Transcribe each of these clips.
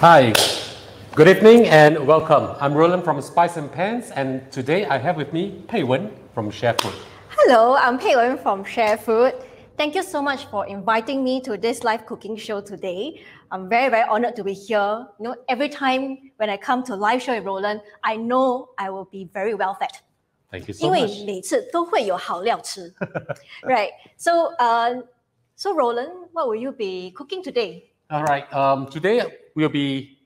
Hi, good evening and welcome. I'm Roland from Spice and Pans, and today I have with me Pei Wen from Share Food. Hello, I'm Pei Wen from Share Food. Thank you so much for inviting me to this live cooking show today. I'm very, very honored to be here. You know, every time when I come to live show with Roland, I know I will be very well fed. Thank you so 因为 much. 每次都会有好料吃。right. So, uh, so Roland, what will you be cooking today? All right, um, today we'll be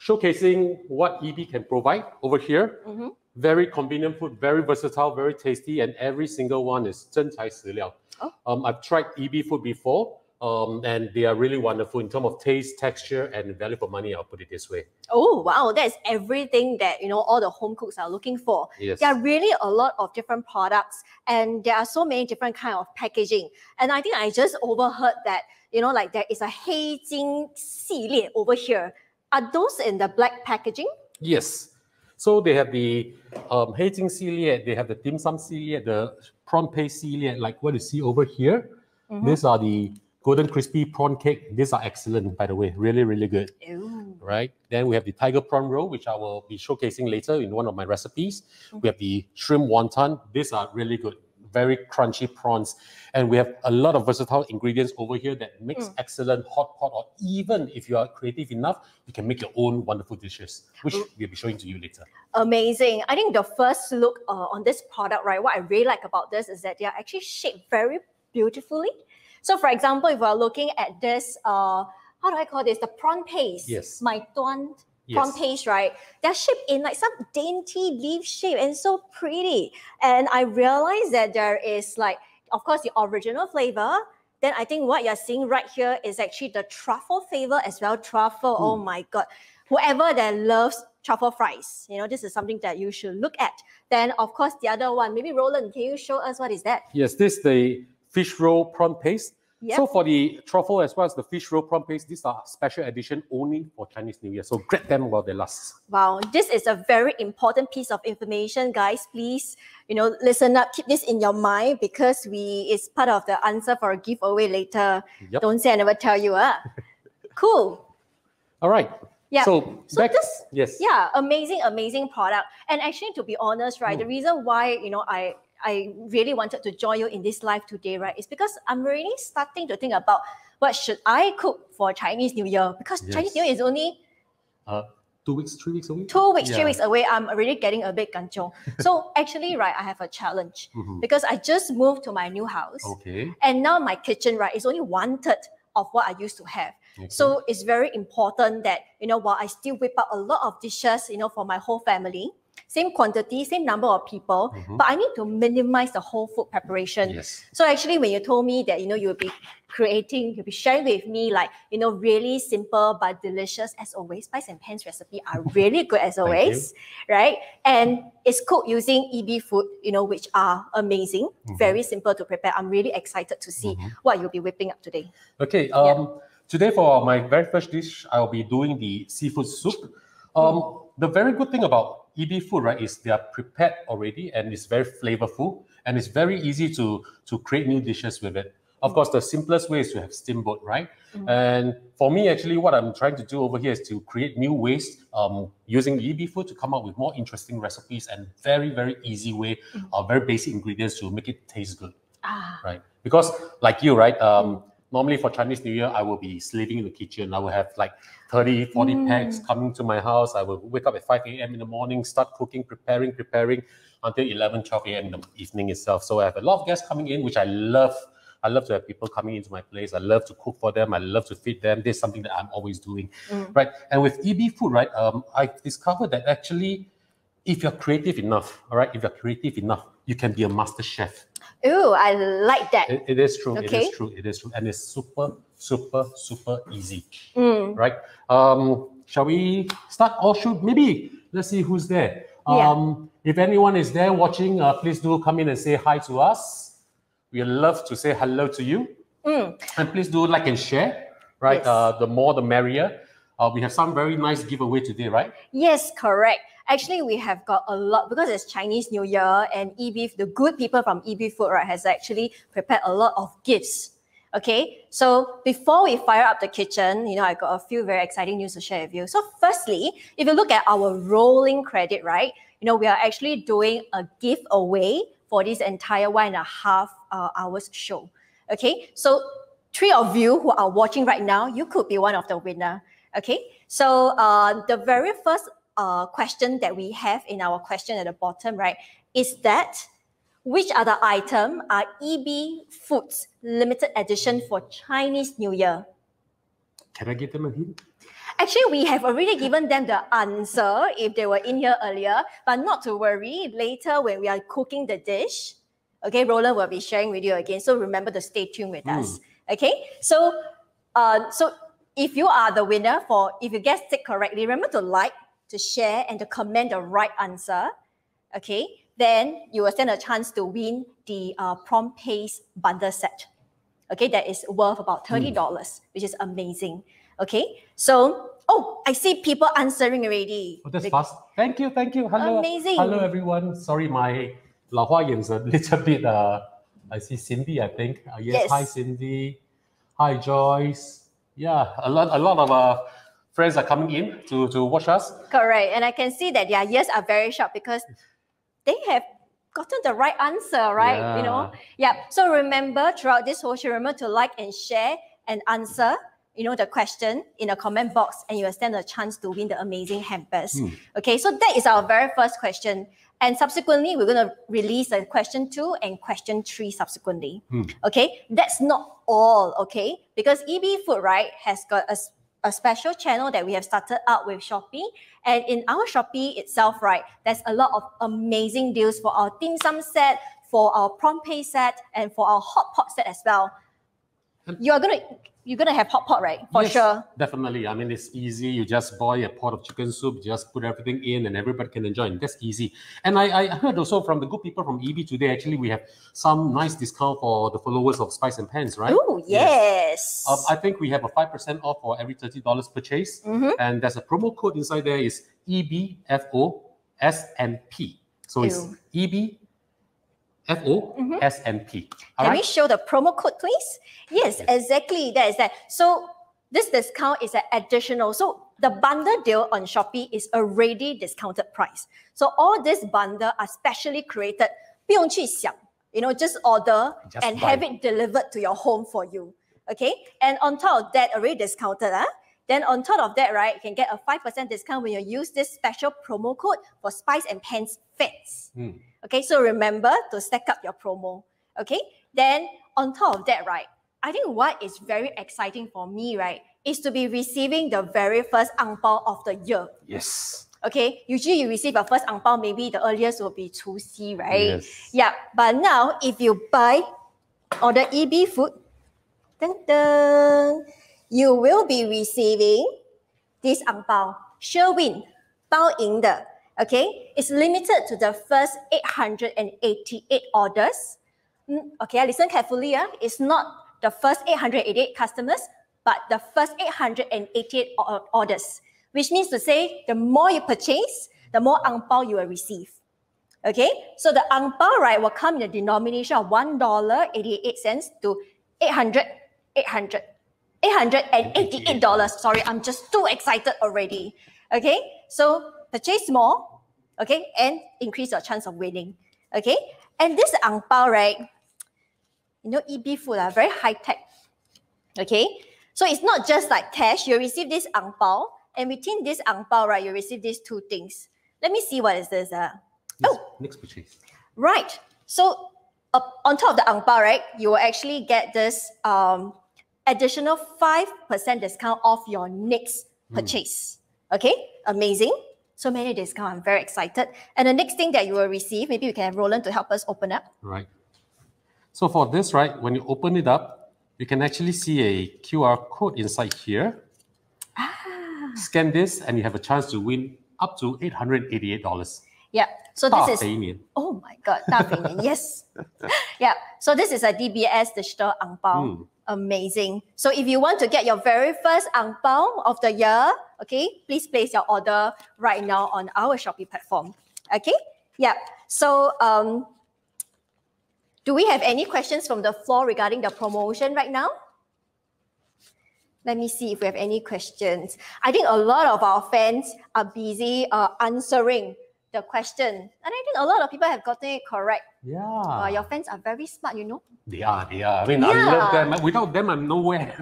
showcasing what EB can provide over here. Mhm. Very convenient food, very versatile, very tasty, and every single one is 真材实料. Oh. Um, I've tried EB food before, um, and they are really wonderful in terms of taste, texture, and value for money. I'll put it this way. Oh wow, that's everything that you know all the home cooks are looking for. Yes. There are really a lot of different products and there are so many different kind of packaging. And I think I just overheard that, you know, like there is a Heijing Xilian over here. Are those in the black packaging? Yes. So they have the um, Heijing Xilian, they have the dim sum Xilian, the prawn paste Xilian, like what you see over here. Mm -hmm. These are the golden crispy prawn cake. These are excellent, by the way. Really, really good. Ew. Right? Then we have the tiger prawn roll, which I will be showcasing later in one of my recipes. Mm -hmm. We have the shrimp wonton. These are really good very crunchy prawns. And we have a lot of versatile ingredients over here that makes excellent hot pot, or even if you are creative enough, you can make your own wonderful dishes, which we'll be showing to you later. Amazing. I think the first look uh, on this product, right, what I really like about this is that they are actually shaped very beautifully. So, for example, if we're looking at this, uh, how do I call this? The prawn paste. Yes. My tuan Yes. paste, right? They're shaped in like some dainty leaf shape and so pretty. And I realized that there is like, of course, the original flavor. Then I think what you're seeing right here is actually the truffle flavor as well. Truffle, oh hmm. my God. Whoever that loves truffle fries, you know, this is something that you should look at. Then, of course, the other one, maybe Roland, can you show us what is that? Yes, this is the fish roll prawn paste. Yep. So for the truffle as well as the fish roll prawn paste, these are special edition only for Chinese New Year. So grab them while they last. Wow, this is a very important piece of information, guys. Please, you know, listen up, keep this in your mind because we it's part of the answer for a giveaway later. Yep. Don't say I never tell you, ah. cool. All right. Yeah. So, So back, this- yes. Yeah, amazing, amazing product. And actually, to be honest, right, the reason why you know I I really wanted to join you in this live today, right, is because I'm really starting to think about what should I cook for Chinese New Year because Chinese New Year is only Uh, two weeks, three weeks away. two weeks, three weeks away, I'm already getting a bit ganchong. so actually, right, I have a challenge Mhm. because I just moved to my new house, Okay. and now my kitchen, right, is only one third of what I used to have. okay. So it's very important that you know while I still whip up a lot of dishes, you know, for my whole family, same quantity, same number of people, Mhm. but I need to minimize the whole food preparation. yes. So actually, when you told me that you know you'll be creating, you'll be sharing with me like you know really simple but delicious as always. Spice and pans recipe are really good as always, right? And it's cooked using EB food, you know, which are amazing, Mhm. very simple to prepare. I'm really excited to see Mhm. what you'll be whipping up today. Okay. Um, Today, for my very first dish, I'll be doing the seafood soup. Um, The very good thing about EB food, right, is they are prepared already and it's very flavorful and it's very easy to, to create new dishes with it. Of course, the simplest way is to have steamboat, right? And for me, actually, what I'm trying to do over here is to create new ways um, using EB food to come up with more interesting recipes and very, very easy way, uh, very basic ingredients to make it taste good Ah, right? Because like you, right? Um, normally for Chinese New Year, I will be sleeping in the kitchen. I will have like 30, 40 packs coming to my house. I will wake up at 5 a.m. in the morning, start cooking, preparing, preparing until 11, 12 a.m. in the evening itself. So I have a lot of guests coming in, which I love. I love to have people coming into my place. I love to cook for them. I love to feed them. This is something that I'm always doing, right? And with EB food, right? Um, I've discovered that actually, if you're creative enough, all right, if you're creative enough, you can be a master chef. Ooh, I like that. It, it is true. It Okay. is true. It is true. And it's super, super, super easy. Mm. Right? Um, shall we start? Or should maybe let's see who's there. Yeah. Um, if anyone is there watching, uh, please do come in and say hi to us. We love to say hello to you. Mm. And please do like and share. Right? Yes. Uh, the more the merrier. Uh, we have some very nice giveaway today, right? Yes, correct. Actually, we have got a lot because it's Chinese New Year and EB, the good people from EB Food, right, has actually prepared a lot of gifts. Okay, so before we fire up the kitchen, you know, I got a few very exciting news to share with you. So, firstly, if you look at our rolling credit, right, you know, we are actually doing a giveaway for this entire one and a half uh, hours show. Okay, so three of you who are watching right now, you could be one of the winner. Okay, so uh, the very first uh, question that we have in our question at the bottom, right, is that which other item are EB Foods limited edition for Chinese New Year? Can I give them a hint? Actually, we have already given them the answer if they were in here earlier, but not to worry. Later, when we are cooking the dish, okay, Roland will be sharing with you again. So remember to stay tuned with Mm. us. Okay, so uh, so if you are the winner for if you guessed it correctly, remember to like, to share and to comment the right answer, okay, then you will stand a chance to win the uh, prawn paste bundle set. Okay, that is worth about $30, mm. which is amazing. Okay, so, oh, I see people answering already. Oh, that's fast. Thank you, thank you. Hello. Amazing. Hello, everyone. Sorry, my La is a little bit, uh, I see Cindy, I think. Uh, yes, yes, hi, Cindy. Hi, Joyce. Yeah, a lot, a lot of uh, friends are coming in to to watch us. Correct. And I can see that their ears are very sharp because they have gotten the right answer, right? You know? Yeah. So remember throughout this whole show, remember to like and share and answer, you know, the question in the comment box, and you will stand a chance to win the amazing hampers. Hmm. Okay, so that is our very first question. And subsequently, we're going to release a question two and question three subsequently. Hmm. Okay, that's not all, okay? Because EB Food, right, has got a, a special channel that we have started out with Shopee. And in our Shopee itself, right, there's a lot of amazing deals for our dim sum set, for our prawn paste set, and for our hot pot set as well. Um, you are gonna you're gonna have hot pot, right? For Yes, sure. Definitely. I mean, it's easy. You just boil a pot of chicken soup, just put everything in, and everybody can enjoy it. That's easy. And I, I heard also from the good people from EB today, actually, we have some nice discount for the followers of Spice and Pans, right? Oh yes. Um, I think we have a 5% off for every $30 purchase. Mhm. And there's a promo code inside there is E EBFOSNP. So it's F O mm-hmm. S M P. Can right? we show the promo code, please? Yes, exactly. That is that. So this discount is an additional. So the bundle deal on Shopee is already discounted price. So all these bundle are specially created. 不用去想, you know, just order just and buy. have it delivered to your home for you. Okay. And on top of that, already discounted, huh? Then on top of that, right, you can get a 5% discount when you use this special promo code for Spice and Pans Fits. Mm. Okay, so remember to stack up your promo. Okay, then on top of that, right, I think what is very exciting for me, right, is to be receiving the very first ang pao of the year. Yes. Okay, usually you receive your first ang pao, maybe the earliest will be 除夕, right? Yes. Yeah, but now if you buy order EB food, dun, dun, you will be receiving this ang pao, sure win, 包赢的. Okay, it's limited to the first 888 orders. Mm, Okay, listen carefully. ah. It's not the first 888 customers, but the first 888 orders, which means to say the more you purchase, the more ang pao you will receive. Okay, so the ang pao, right, will come in the denomination of $1.88 to 800, 800, $888. Sorry, I'm just too excited already. Okay, so purchase more, okay, and increase your chance of winning. Okay, and this ang pao, right, you know, EB food are very high tech. Okay, so it's not just like cash. You receive this ang pao, and within this ang pao, right, you receive these two things. Let me see what is this. Uh, Next, Oh. next purchase. Right. So uh, on top of the ang pao, right, you will actually get this um, additional 5% discount off your next purchase. Okay, amazing. So many discount. I'm very excited. And the next thing that you will receive, maybe we can have Roland to help us open up. Right. So for this, right, when you open it up, you can actually see a QR code inside here. Ah. Scan this, and you have a chance to win up to $888. Yeah. So Half this is payment. Oh my God, 大肥年, yes. yeah. So this is a DBS digital ang pao. Mm. Amazing. So if you want to get your very first ang pao of the year, okay, please place your order right now on our Shopee platform. Okay. Yeah. So um, do we have any questions from the floor regarding the promotion right now? Let me see if we have any questions. I think a lot of our fans are busy uh, answering the question. And I think a lot of people have gotten it correct. Yeah. Uh, your fans are very smart, you know. They are, they are. I mean, I love them. Without them, I'm nowhere.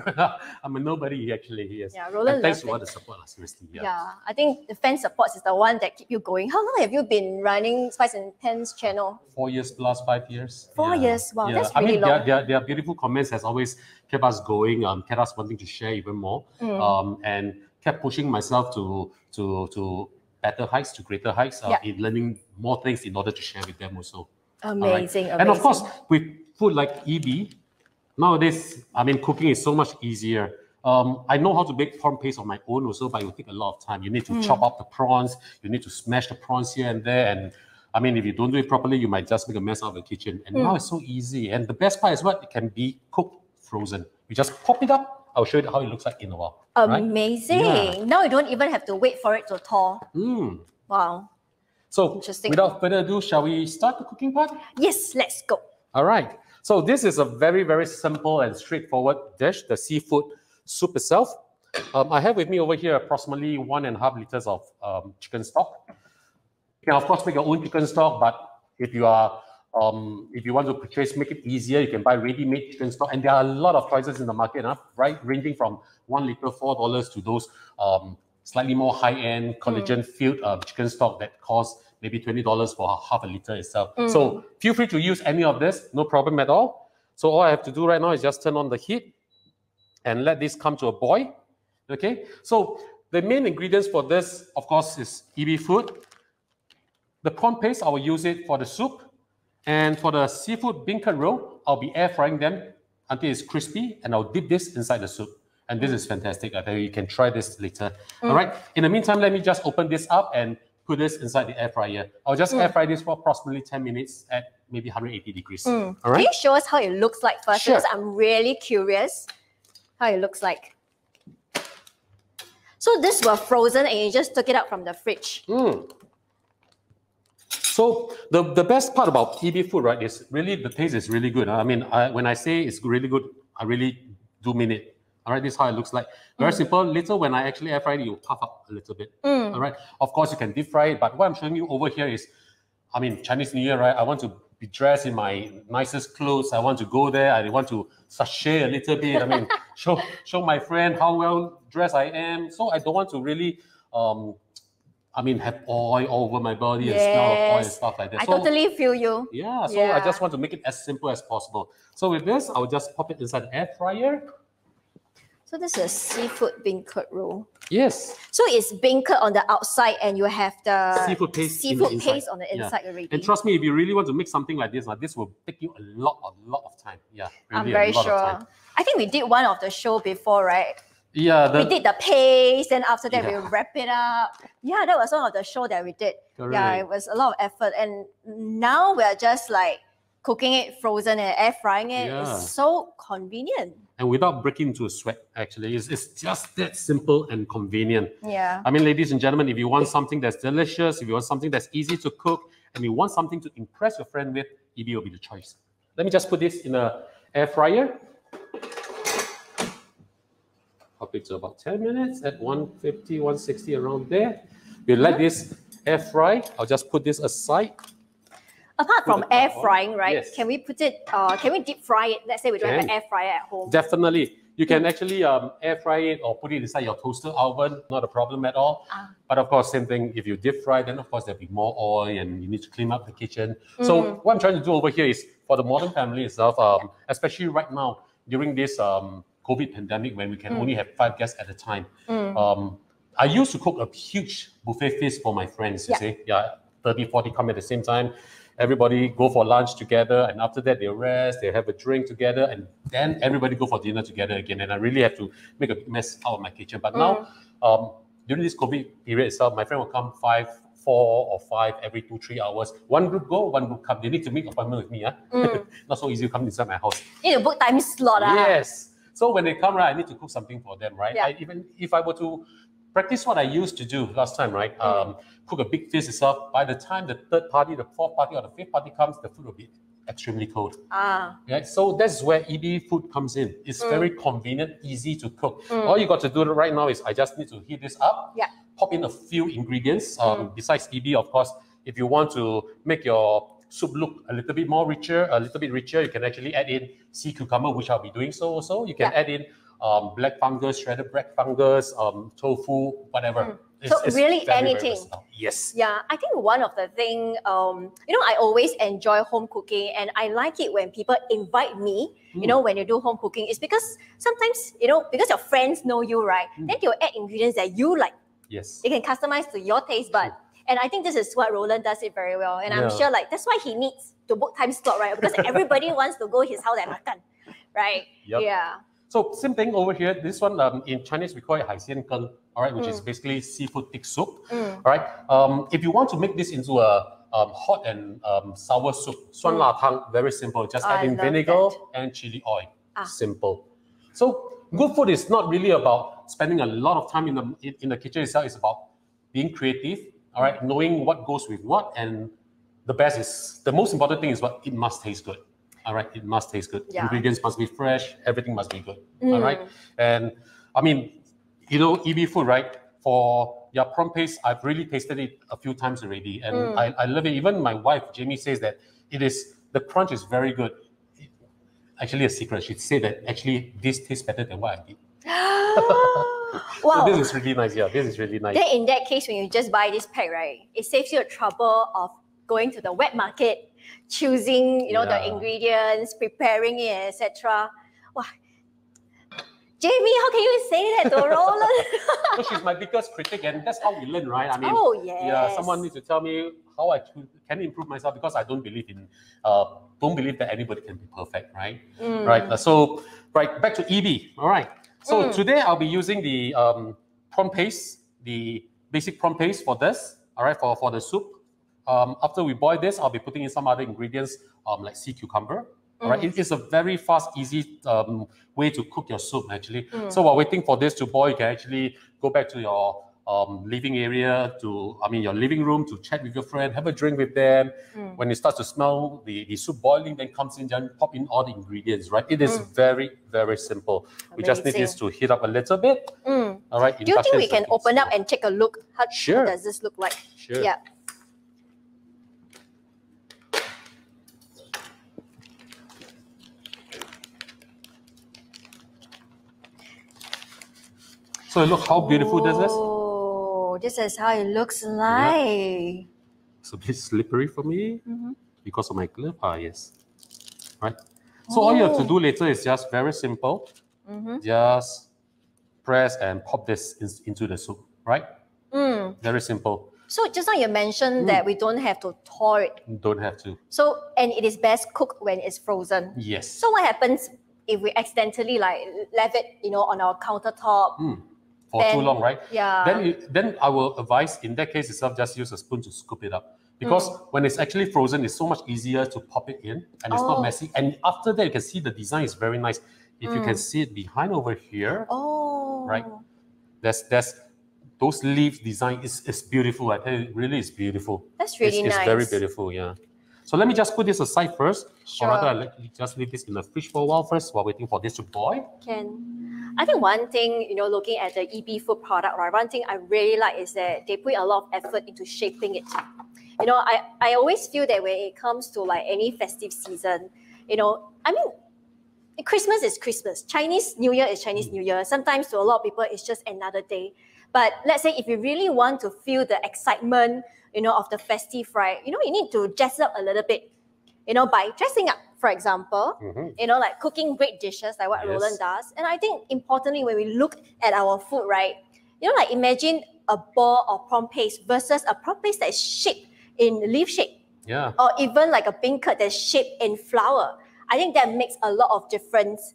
I'm a nobody, actually. Yes. Yeah, Roland and thanks to all the support, seriously. Yeah. Yeah. I think the fan support is the one that keep you going. How long have you been running Spice and Pans channel? Four years plus, five years. Four Yeah. years. Wow, that's I mean, really long. Their, their, their beautiful comments has always kept us going, um, kept us wanting to share even more, Mm. um, and kept pushing myself to to to better heights, to greater heights, uh, Yeah. in learning more things in order to share with them also. Amazing, amazing. And of course, with food like EB, nowadays, I mean, cooking is so much easier. Um, I know how to make prawn paste on my own also, but it will take a lot of time. You need to chop up the prawns, you need to smash the prawns here and there. And I mean, if you don't do it properly, you might just make a mess out of the kitchen. And now it's so easy. And the best part is what? It can be cooked frozen. You just pop it up. I'll show you how it looks like in a while. right? Amazing. Yeah. Now you don't even have to wait for it to thaw. Mm. Wow. So, Interesting. without further ado, shall we start the cooking part? Yes, let's go. All right. So this is a very, very simple and straightforward dish, the seafood soup itself. Um, I have with me over here approximately one and a half liters of um, chicken stock. You can of course make your own chicken stock, but if you are um, if you want to purchase, make it easier, you can buy ready-made chicken stock. And there are a lot of choices in the market, huh? right? Ranging from one liter, four dollars to those um, slightly more high-end collagen-filled uh, chicken stock that cost maybe twenty dollars for half a liter itself. So feel free to use any of this, no problem at all. So all I have to do right now is just turn on the heat and let this come to a boil. Okay, so the main ingredients for this, of course, is EB food. The prawn paste, I will use it for the soup. And for the seafood beancurd roll, I'll be air frying them until it's crispy and I'll dip this inside the soup. And this is fantastic. I tell you, you can try this later. Mm. All right. In the meantime, let me just open this up and put this inside the air fryer. I'll just air mm. fry this for approximately 10 minutes at maybe 180 degrees. Mm. All right. Can you show us how it looks like first? Sure. Because I'm really curious how it looks like. So this were frozen and you just took it out from the fridge. Mm. So the, the best part about EB food, right, is really the taste is really good. I mean, I, when I say it's really good, I really do mean it. All right, this is how it looks like. Very simple. Later, when I actually air fry it, you puff up a little bit. All right. Of course, you can deep fry it, but what I'm showing you over here is, I mean, Chinese New Year, right? I want to be dressed in my nicest clothes. I want to go there. I want to sashay a little bit. I mean, show show my friend how well dressed I am. So I don't want to really, um, I mean, have oil all over my body and smell of oil and stuff like that. I so, totally feel you. yeah, so I just want to make it as simple as possible. So with this, I'll just pop it inside the air fryer. So this is a seafood beancurd roll. Yes. So it's beancurd on the outside and you have the Seafood paste seafood paste on the Yeah. inside already. And trust me, if you really want to make something like this, now this will take you a lot, a lot of time. Yeah, really I'm very a lot of sure. I think we did one of the show before, right? Yeah, the, we did the paste, and after that Yeah. we wrap it up. Yeah, that was one of the show that we did. Yeah, it was a lot of effort, and now we're just like cooking it frozen and air frying it. Yeah. It's so convenient. and without breaking into a sweat, actually, it's, it's just that simple and convenient. Yeah. I mean, ladies and gentlemen, if you want something that's delicious, if you want something that's easy to cook, and you want something to impress your friend with, EB will be the choice. Let me just put this in a air fryer. Pop to about 10 minutes at 150, 160 around there. We'll let this air fry. I'll just put this aside. Apart from air top on. frying, right? Yes. Can we put it? Uh, can we deep fry it? Let's say we don't have an air fryer at home. Definitely. You can actually um, air fry it or put it inside your toaster oven, not a problem at all. Ah. But of course, same thing, if you deep fry, then of course there'll be more oil and you need to clean up the kitchen. So what I'm trying to do over here is for the modern family itself, um, especially right now during this um, COVID pandemic when we can only have five guests at a time. Um, I used to cook a huge buffet feast for my friends, you Yeah. see. Yeah, 30, 40 come at the same time. Everybody go for lunch together, and after that they rest, they have a drink together, and then everybody go for dinner together again. And I really have to make a mess out of my kitchen. But now, um, during this COVID period itself, my friend will come five, four or five every two, three hours. One group go, one group come. They need to make appointment with me. ah. Not so easy to come inside my house. Need to book time slot. ah. Yes. So when they come, right, I need to cook something for them, right? Yeah. I, even if I were to practice what I used to do last time, right? Um, cook a big feast itself. By the time the third party, the fourth party, or the fifth party comes, the food will be extremely cold. Ah. Yeah, so that's where EB food comes in. It's Mm. very convenient, easy to cook. Mm. All you got to do right now is I just need to heat this up. Yeah. Pop in a few ingredients. Um, Besides EB, of course, if you want to make your soup look a little bit more richer, a little bit richer, you can actually add in sea cucumber, which I'll be doing so also. You can Yeah. add in um, black fungus, shredded black fungus, um, tofu, whatever. Mm. So really very, very anything. versatile. yes. Yeah, I think one of the thing, um, you know, I always enjoy home cooking, and I like it when people invite me. You Mm. know, when you do home cooking, it's because sometimes you know because your friends know you, right? Mm. Then they'll add ingredients that you like. Yes. They can customize to your taste bud. And I think this is what Roland does it very well. And I'm Yeah. sure like that's why he needs to book time slot, right? Because everybody wants to go his house and makan, right? Yep. Yeah. So same thing over here. This one um, in Chinese we call it 海鲜羹, all right, which is basically seafood thick soup. Mm. All right. Um, if you want to make this into a um, hot and um, sour soup, suan la tang, very simple. Just Oh, add I in love vinegar that. and chili oil. Ah. Simple. So good food is not really about spending a lot of time in the in, in the kitchen itself. It's about being creative. all right, knowing what goes with what, and the best is the most important thing is what it must taste good. All right, it must taste good. Yeah. Ingredients must be fresh. Everything must be good. All right, Mm. and I mean, you know, EB food, right? For your prawn paste, I've really tasted it a few times already, and Mm. I, I love it. Even my wife, Jamie, says that it is the crunch is very good. Actually, a secret. She said that actually this tastes better than what I did. wow. So this is really nice. Yeah, this is really nice. Then in that case, when you just buy this pack, right, it saves you the trouble of going to the wet market, choosing, you know, the ingredients, preparing it, etc. Wow. Jamie, how can you say that to Roland? so she's my biggest critic, and that's how we learn, right? I mean, oh yes. yeah, someone needs to tell me how I can can improve myself because I don't believe in, uh, don't believe that anybody can be perfect, right? Mm. Right. uh, So, right back to EB. All right. So Mm. today I'll be using the um, prawn paste, the basic prawn paste for this. All right, for for the soup. Um, after we boil this, I'll be putting in some other ingredients, um, like sea cucumber. All right, Mm. it is a very fast, easy um, way to cook your soup actually. Mm. So while waiting for this to boil, you can actually go back to your um, living area, to I mean your living room, to chat with your friend, have a drink with them. Mm. When it starts to smell the, the soup boiling, then comes in, then pop in all the ingredients. Right, it is Mm. very very simple. We just need this to heat up a little bit. Mm. All right. Do you think we can open up and take a look? How, Sure. how does this look like? Sure. Yeah. So look how beautiful this is. Oh, this is how it looks like. Yeah. It's a bit slippery for me Mhm. because of my glove. Ah, yes. Right. So all you have to Oh. do later is just very simple. Mhm. Just press and pop this in- into the soup. Right. Mm. Very simple. So just now you mentioned Mm. that we don't have to thaw it. Don't have to. So and it is best cooked when it's frozen. Yes. So what happens if we accidentally like left it, you know, on our countertop? Mm. For too long, right? Yeah. Then, you, then I will advise in that case itself, just use a spoon to scoop it up. Because Mm. when it's actually frozen, it's so much easier to pop it in and it's Oh. not messy. And after that, you can see the design is very nice. If you can Mm. see it behind over here, oh. Right. there's there's those leaf design is, is beautiful. I tell you, really is beautiful. That's really it's, nice. it's very beautiful, yeah. So let me just put this aside first. Sure. Or rather, let you just leave this in the fridge for a while first while waiting for this to boil. Can I think one thing, you know, looking at the EB food product, right? One thing I really like is that they put a lot of effort into shaping it. You know, I, I always feel that when it comes to like any festive season, you know, I mean, Christmas is Christmas. Chinese New Year is Chinese New Year. Sometimes to a lot of people, it's just another day. But let's say if you really want to feel the excitement, you know, of the festive, right? You know, you need to dress up a little bit, you know, by dressing up, for example, Mhm. you know, like cooking great dishes like what Yes. Roland does. And I think importantly, when we look at our food, right, you know, like imagine a ball of prawn paste versus a prawn paste that is shaped in leaf shape, Yeah. or even like a beancurd that's shaped in flower. I think that makes a lot of difference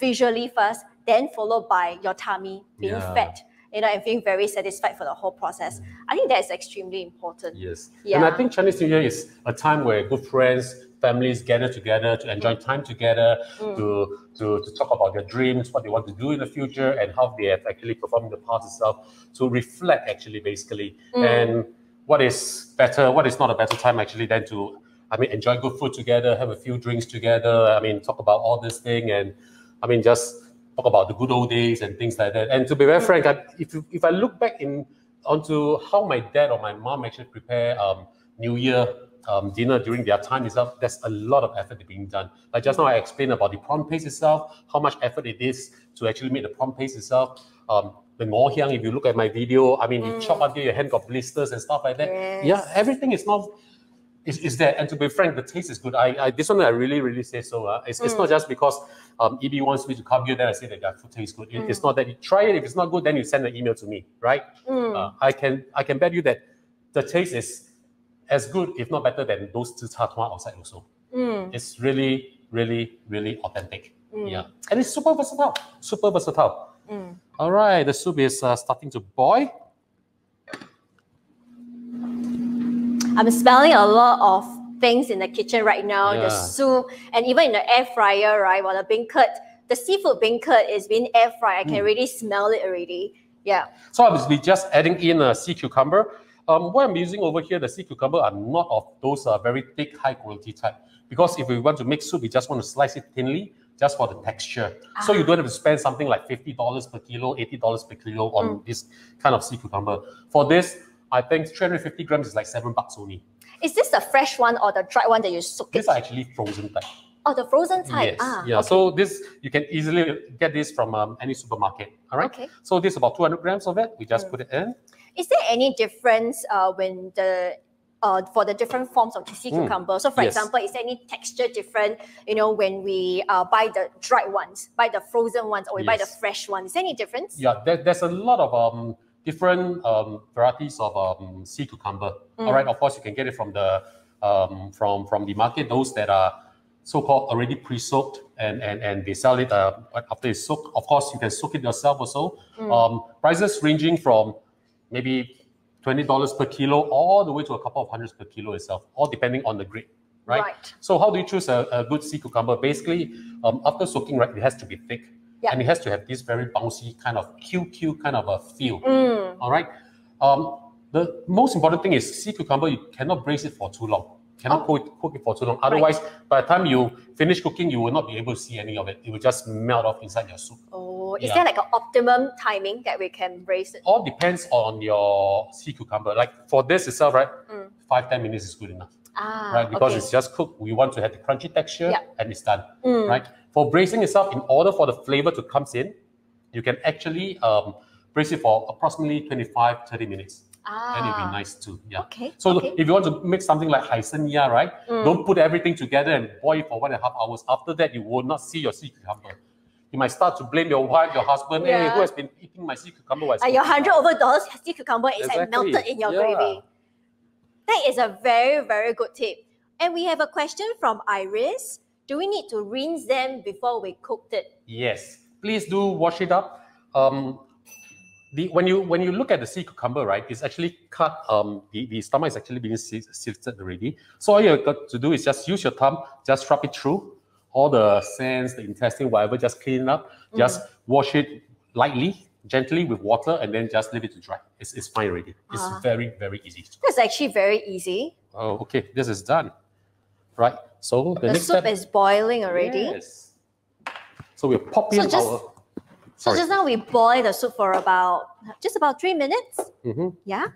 visually first, then followed by your tummy being Yeah. fed, you know, and feeling very satisfied for the whole process. I think that is extremely important. Yes. Yeah. And I think Chinese New Year is a time where good friends, families gather together to enjoy time together, Mm. to, to, to talk about their dreams, what they want to do in the future, and how they have actually performed in the past itself, to reflect actually basically. Mm. And what is better, what is not a better time actually than to I mean, enjoy good food together, have a few drinks together. I mean, talk about all this thing, and I mean, just talk about the good old days and things like that. And to be very frank, I, if if I look back in onto how my dad or my mom actually prepare um, New Year um, dinner during their time itself, there's a lot of effort being done. Like just now, I explained about the prawn paste itself, how much effort it is to actually make the prawn paste itself. Um, the ngoh hiang, if you look at my video, I mean, you chop until your hand got blisters and stuff like that. Yes. Yeah, everything is not is, is there. And to be frank, the taste is good. I, I this one I really really say so. Uh. It's, it's not just because um, EB wants me to come here, then I say that their food tastes good. It- It's not that you try it. If it's not good, then you send an email to me, right? Uh, I can I can bet you that the taste is as good, if not better, than those two cha tuan outside also. It's really really really authentic. Yeah, and it's super versatile. Super versatile. All right, the soup is uh, starting to boil. I'm smelling a lot of things in the kitchen right now. The soup and even in the air fryer, right? While the beancurd, the seafood beancurd is being air fried. I can Hmm. really smell it already. Yeah. So I'll be just adding in a sea cucumber. Um, what I'm using over here, the sea cucumber are not of those uh, very thick, high quality type. Because if we want to make soup, we just want to slice it thinly, just for the texture. So you don't have to spend something like $50 per kilo, $80 per kilo on this kind of sea cucumber. For this, I think 350 grams is like seven bucks only. Is this the fresh one or the dried one that you soak it? These are actually frozen type. Oh, the frozen type. Yes. Ah, yeah. okay. So this you can easily get this from um, any supermarket. All right. Okay. So this is about 200 grams of it. We just put it in. Is there any difference uh, when the uh, for the different forms of sea cucumber? So, for. Yes. example, is there any texture different? You know, when we uh, buy the dried ones, buy the frozen ones, or we buy the fresh ones? Is there any difference? Yeah, there, there's a lot of um, different um, varieties of um, sea cucumber. All right, of course you can get it from the um, from from the market. Those that are so-called already pre-soaked and and, and they sell it uh, after it's soaked. Of course, you can soak it yourself also. Um, prices ranging from maybe twenty dollars per kilo all the way to a couple of hundreds per kilo itself, all depending on the grade. Right. Right. So how do you choose a, a good sea cucumber? Basically, um, after soaking, right, it has to be thick. Yeah. And it has to have this very bouncy kind of QQ kind of a feel. Mm. All right. Um, the most important thing is sea cucumber. You cannot braise it for too long. Cannot Oh. cook, it, cook it for too long. Otherwise, by the time you finish cooking, you will not be able to see any of it. It will just melt off inside your soup. Oh, is there like an optimum timing that we can braise it? All depends on your sea cucumber. Like for this itself, right? Mm. Five ten minutes is good enough. Ah, right? Because okay. it's just cooked. We want to have the crunchy texture Yeah. and it's done, Mm. right? For braising itself, in order for the flavor to come in, you can actually um, braise it for approximately 25, 30 minutes. ah, Then it'll be nice too. Yeah. Okay. So okay. if you want to make something like haisen ya, right? Mm. Don't put everything together and boil it for one and a half hours. After that, you will not see your sea cucumber. You might start to blame your wife, your husband. Hey, who has been eating my sea cucumber? like your cooking?" hundred over dollars sea cucumber is like melted in your Yeah. gravy. That is a very, very good tip. And we have a question from Iris. Do we need to rinse them before we cooked it? Yes, please do wash it up. Um, the when you when you look at the sea cucumber, right, it's actually cut. Um, the, the stomach is actually being silted already. So all you got to do is just use your thumb, just rub it through all the sands, the intestine, whatever. Just clean it up. Just wash it lightly, gently with water, and then just leave it to dry. It's, it's fine already. It's Ah. very very easy. That's actually very easy. Oh, okay, this is done. Right. So the, The next soup step is boiling already. Yes. So we'll pop So in just- our. So Sorry. just now we boil the soup for about just about three minutes. Mhm. Yeah.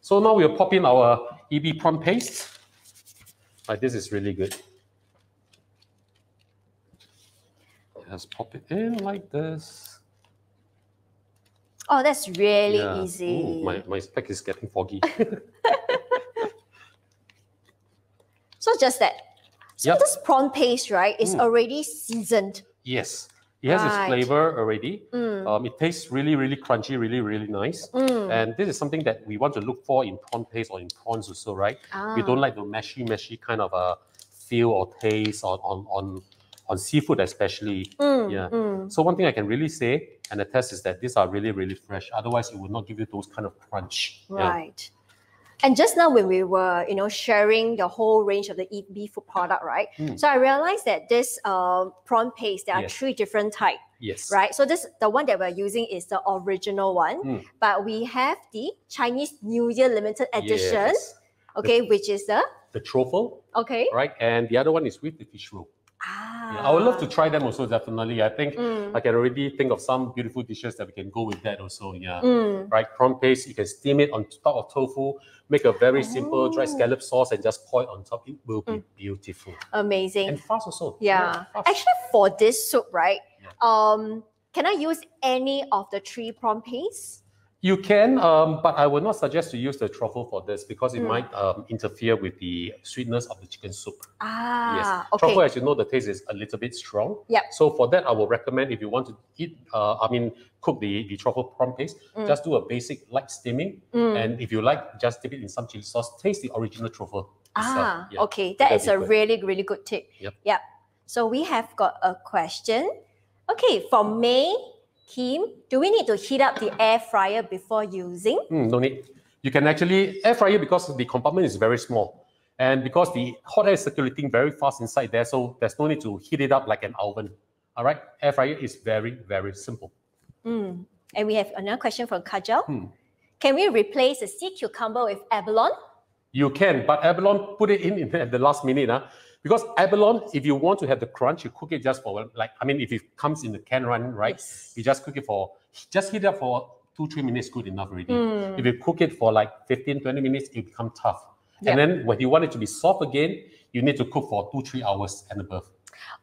So now we'll pop in our EB prawn paste. Like this is really good. Just pop it in like this. Oh, that's really Yeah. easy. Ooh, my, my spec is getting foggy. So just that. So Yep. this prawn paste, right, is Mm. already seasoned. yes, it has its flavor already. Mm. Um, it tastes really, really crunchy, really, really nice. Mm. And this is something that we want to look for in prawn paste or in prawns also, right? We Ah. don't like the meshy, meshy kind of a feel or taste on on on, on seafood, especially. Mm, Yeah. mm. So one thing I can really say and attest is that these are really, really fresh. Otherwise, it would not give you those kind of crunch. Yeah. And just now when we were, you know, sharing the whole range of the EB food product, right? Mm. So I realized that this uh, prawn paste, there are Yes. three different type, Yes. right? So this the one that we're using is the original one, Mm. but we have the Chinese New Year limited edition. Yes. Okay, which is the the truffle, okay. right? And the other one is with the fish roe. Ah. Yeah, I would love to try them also, definitely. I think Mm, I can already think of some beautiful dishes that we can go with that also. Yeah. mm. Right, prawn paste, you can steam it on top of tofu, make a very simple dry Oh. scallop sauce and just pour it on top. It will be beautiful. Amazing. And fast also. Yeah. fast. Actually, for this soup, right? Yeah. Um, can I use any of the three prawn paste? You can, um, but I would not suggest to use the truffle for this because it Mm. might um, interfere with the sweetness of the chicken soup. Ah, yes. okay. Truffle, as you know, the taste is a little bit strong. Yep. So for that, I will recommend if you want to eat, uh, I mean, cook the, the truffle prawn paste, Mm. just do a basic light steaming. Mm. And if you like, just dip it in some chili sauce. Taste the original truffle. Ah, Yeah. okay. That That'd is a good. really, really good tip. Yep. Yep. So we have got a question. Okay, for May, Kim, do we need to heat up the air fryer before using? Mm, no need. You can actually air fryer because the compartment is very small. And because the hot air is circulating very fast inside there, so there's no need to heat it up like an oven. All right, air fryer is very, very simple. Mm. And we have another question from Kajal. Hmm. Can we replace a sea cucumber with abalone? You can, but abalone, put it in, in at the last minute. Huh? Because abalone, if you want to have the crunch, you cook it just for, like, I mean, if it comes in the can run, right? Yes. You just cook it for, just heat it up for two, three minutes, good enough already. Mm. If you cook it for like 15, 20 minutes, it become tough. Yeah. And then when you want it to be soft again, you need to cook for two, three hours and above.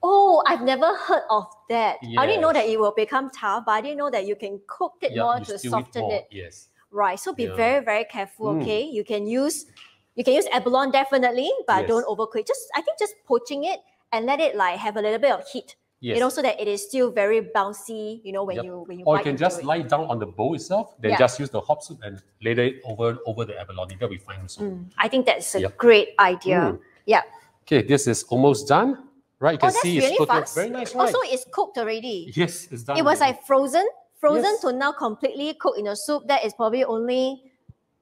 Oh, I've never heard of that. I didn't know that it will become tough, but I didn't know that you can cook it more you to soften more, it. Yes. Right. So be Yeah. very, very careful. Mm. Okay. You can use you can use abalone definitely, but Yes. don't overcook. Just I think just poaching it and let it like have a little bit of heat. Yes. You know, so that it is still very bouncy, you know, when Yep. you when you or you can just it. lie down on the bowl itself, then Yeah. just use the hot soup and lay it over over the abalone. That'll be fine also. Mm, I think that's a Yep. great idea. Mm. Yeah. Okay, this is almost done. Right, you can Oh, see it's really cooked. fast. Very nice, right? Also, it's cooked already. yes, it's done. It was already. like frozen, frozen Yes. to now completely cooked in the soup. That is probably only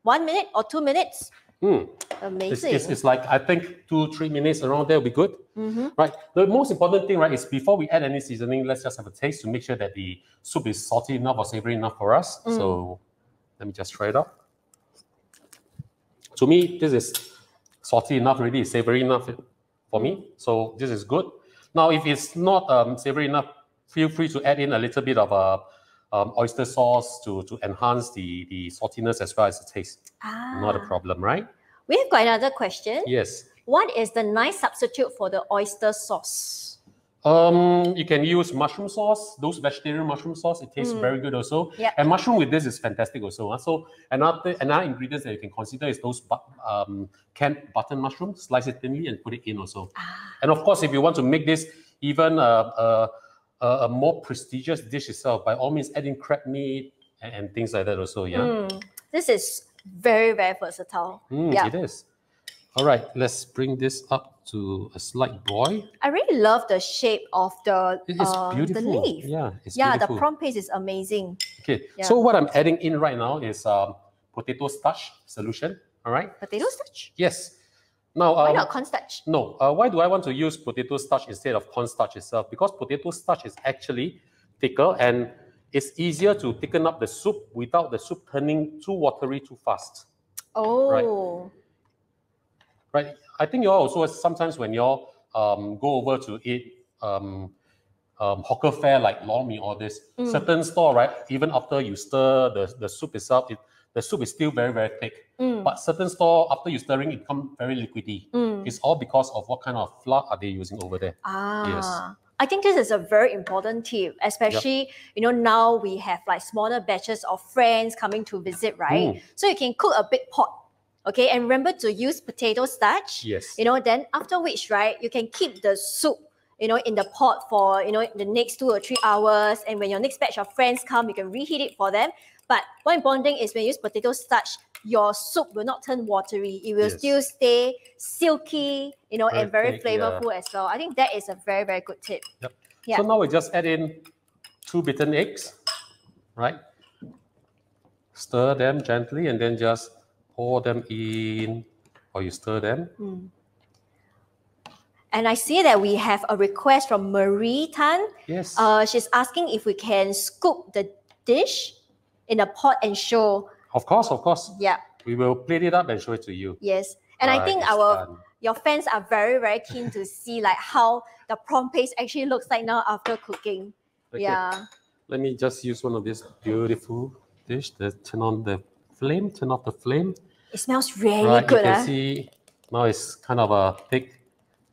one minute or two minutes. Mm. It's, Amazing. it's, it's like I think two, three minutes around there will be good. Mhm. Right. The most important thing, right, is before we add any seasoning, let's just have a taste to make sure that the soup is salty enough or savory enough for us. Mm. So let me just try it out. To me, this is salty enough already, savory enough for me. So this is good. Now, if it's not um, savory enough, feel free to add in a little bit of a um, oyster sauce to, to enhance the, the saltiness as well as the taste. Not a Ah. problem, right? We have got another question. Yes. What is the nice substitute for the oyster sauce? Um, you can use mushroom sauce, those vegetarian mushroom sauce. It tastes Mm. very good also. Yep. And mushroom with this is fantastic also. huh? So another another ingredients that you can consider is those but, um, canned button mushroom. Slice it thinly and put it in also. Ah, And of course, if you want to make this even a, a, a, a more prestigious dish itself, by all means, adding crab meat and, and things like that also. Yeah. mm, this is very, very versatile. Mm, yeah. It is. All right, let's bring this up to a slight boil. I really love the shape of the, It is uh, the leaf. Yeah, it's yeah, beautiful. the prawn paste is amazing. Okay, Yeah. so what I'm adding in right now is um, potato starch solution. All right. Potato starch? Yes. Now, Why um, not cornstarch? no. Uh, why do I want to use potato starch instead of cornstarch itself? Because potato starch is actually thicker and it's easier to thicken up the soup without the soup turning too watery too fast. Oh, Right. I think you also sometimes when you all um, go over to eat um, um, hawker fare like lor mee or this Mm. certain store, right? Even after you stir the, the soup itself, it, the soup is still very very thick. Mm, But certain store after you stirring, it become very liquidy. mm. It's all because of what kind of flour are they using over there. Ah, I think this is a very important tip, especially you know now we have like smaller batches of friends coming to visit, right? Mm. So you can cook a big pot, okay, and remember to use potato starch. Yes. You know, then after which, right, you can keep the soup, you know, in the pot for you know the next two or three hours, and when your next batch of friends come, you can reheat it for them. But one important thing is when you use potato starch, your soup will not turn watery. It will Yes. still stay silky, you know, and Very very thick, yeah. flavorful as well. I think that is a very, very good tip. Yep. Yeah. So now we just add in two beaten eggs, right? Stir them gently and then just pour them in, or you stir them. Mm. And I see that we have a request from Marie Tan. Yes. Uh, she's asking if we can scoop the dish in a pot and show. of course, of course. Yeah, We will plate it up and show it to you. yes. And I think our done. your fans are very very keen to see like how the prawn paste actually looks like now after cooking. Okay, Yeah. Let me just use one of these beautiful dish. That turn on the flame. Turn off the flame. It smells really right, good. you can ah. see now it's kind of a thick.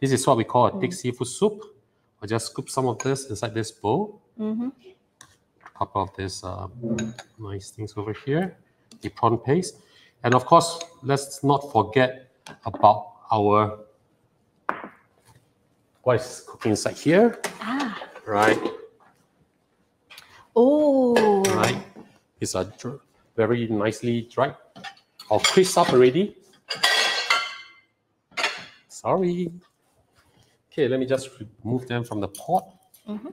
This is what we call a Mm. thick seafood soup. I just scoop some of this inside this bowl. Mhm. A couple of these uh, nice things over here. The prawn paste, and of course, let's not forget about our what is cooking inside here. Ah. Right, Oh. right. It's a very nicely dried or crisp up already. Sorry. Okay, let me just remove them from the pot. Mhm.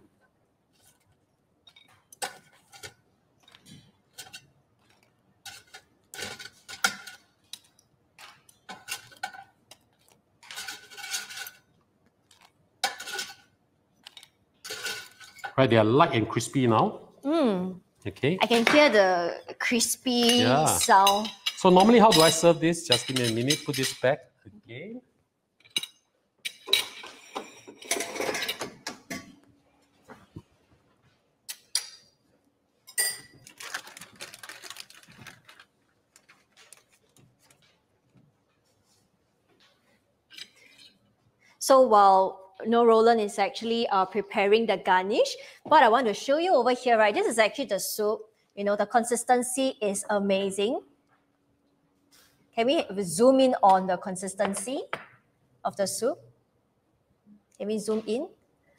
Right, they are light and crispy now. Mm. Okay. I can hear the crispy Yeah. sound. So normally, how do I serve this? Just give me a minute. Put this back again. So while no Roland is actually uh, preparing the garnish, what I want to show you over here, right? This is actually the soup. You know, the consistency is amazing. Can we zoom in on the consistency of the soup? Can we zoom in?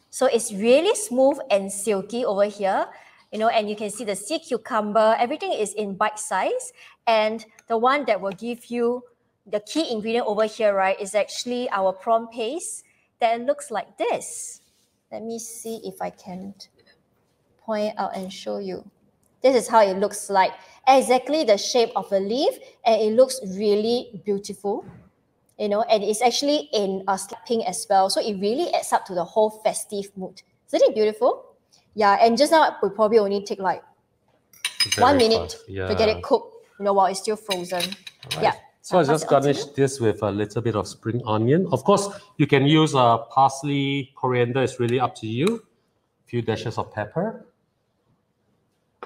So it's really smooth and silky over here, you know, and you can see the sea cucumber, everything is in bite size. And the one that will give you the key ingredient over here, right, is actually our prawn paste that looks like this. Let me see if I can point out and show you. This is how it looks like. Exactly the shape of a leaf, and it looks really beautiful. You know, and it's actually in a slight pink as well. So it really adds up to the whole festive mood. Isn't it beautiful? Yeah, and just now we probably only take like one minute fast. to get it cooked, you know, while it's still frozen. Right. Yeah. So I just it on to garnish this with a little bit of spring onion. Of course, you can use uh, parsley, coriander. It's really up to you. A few dashes of pepper.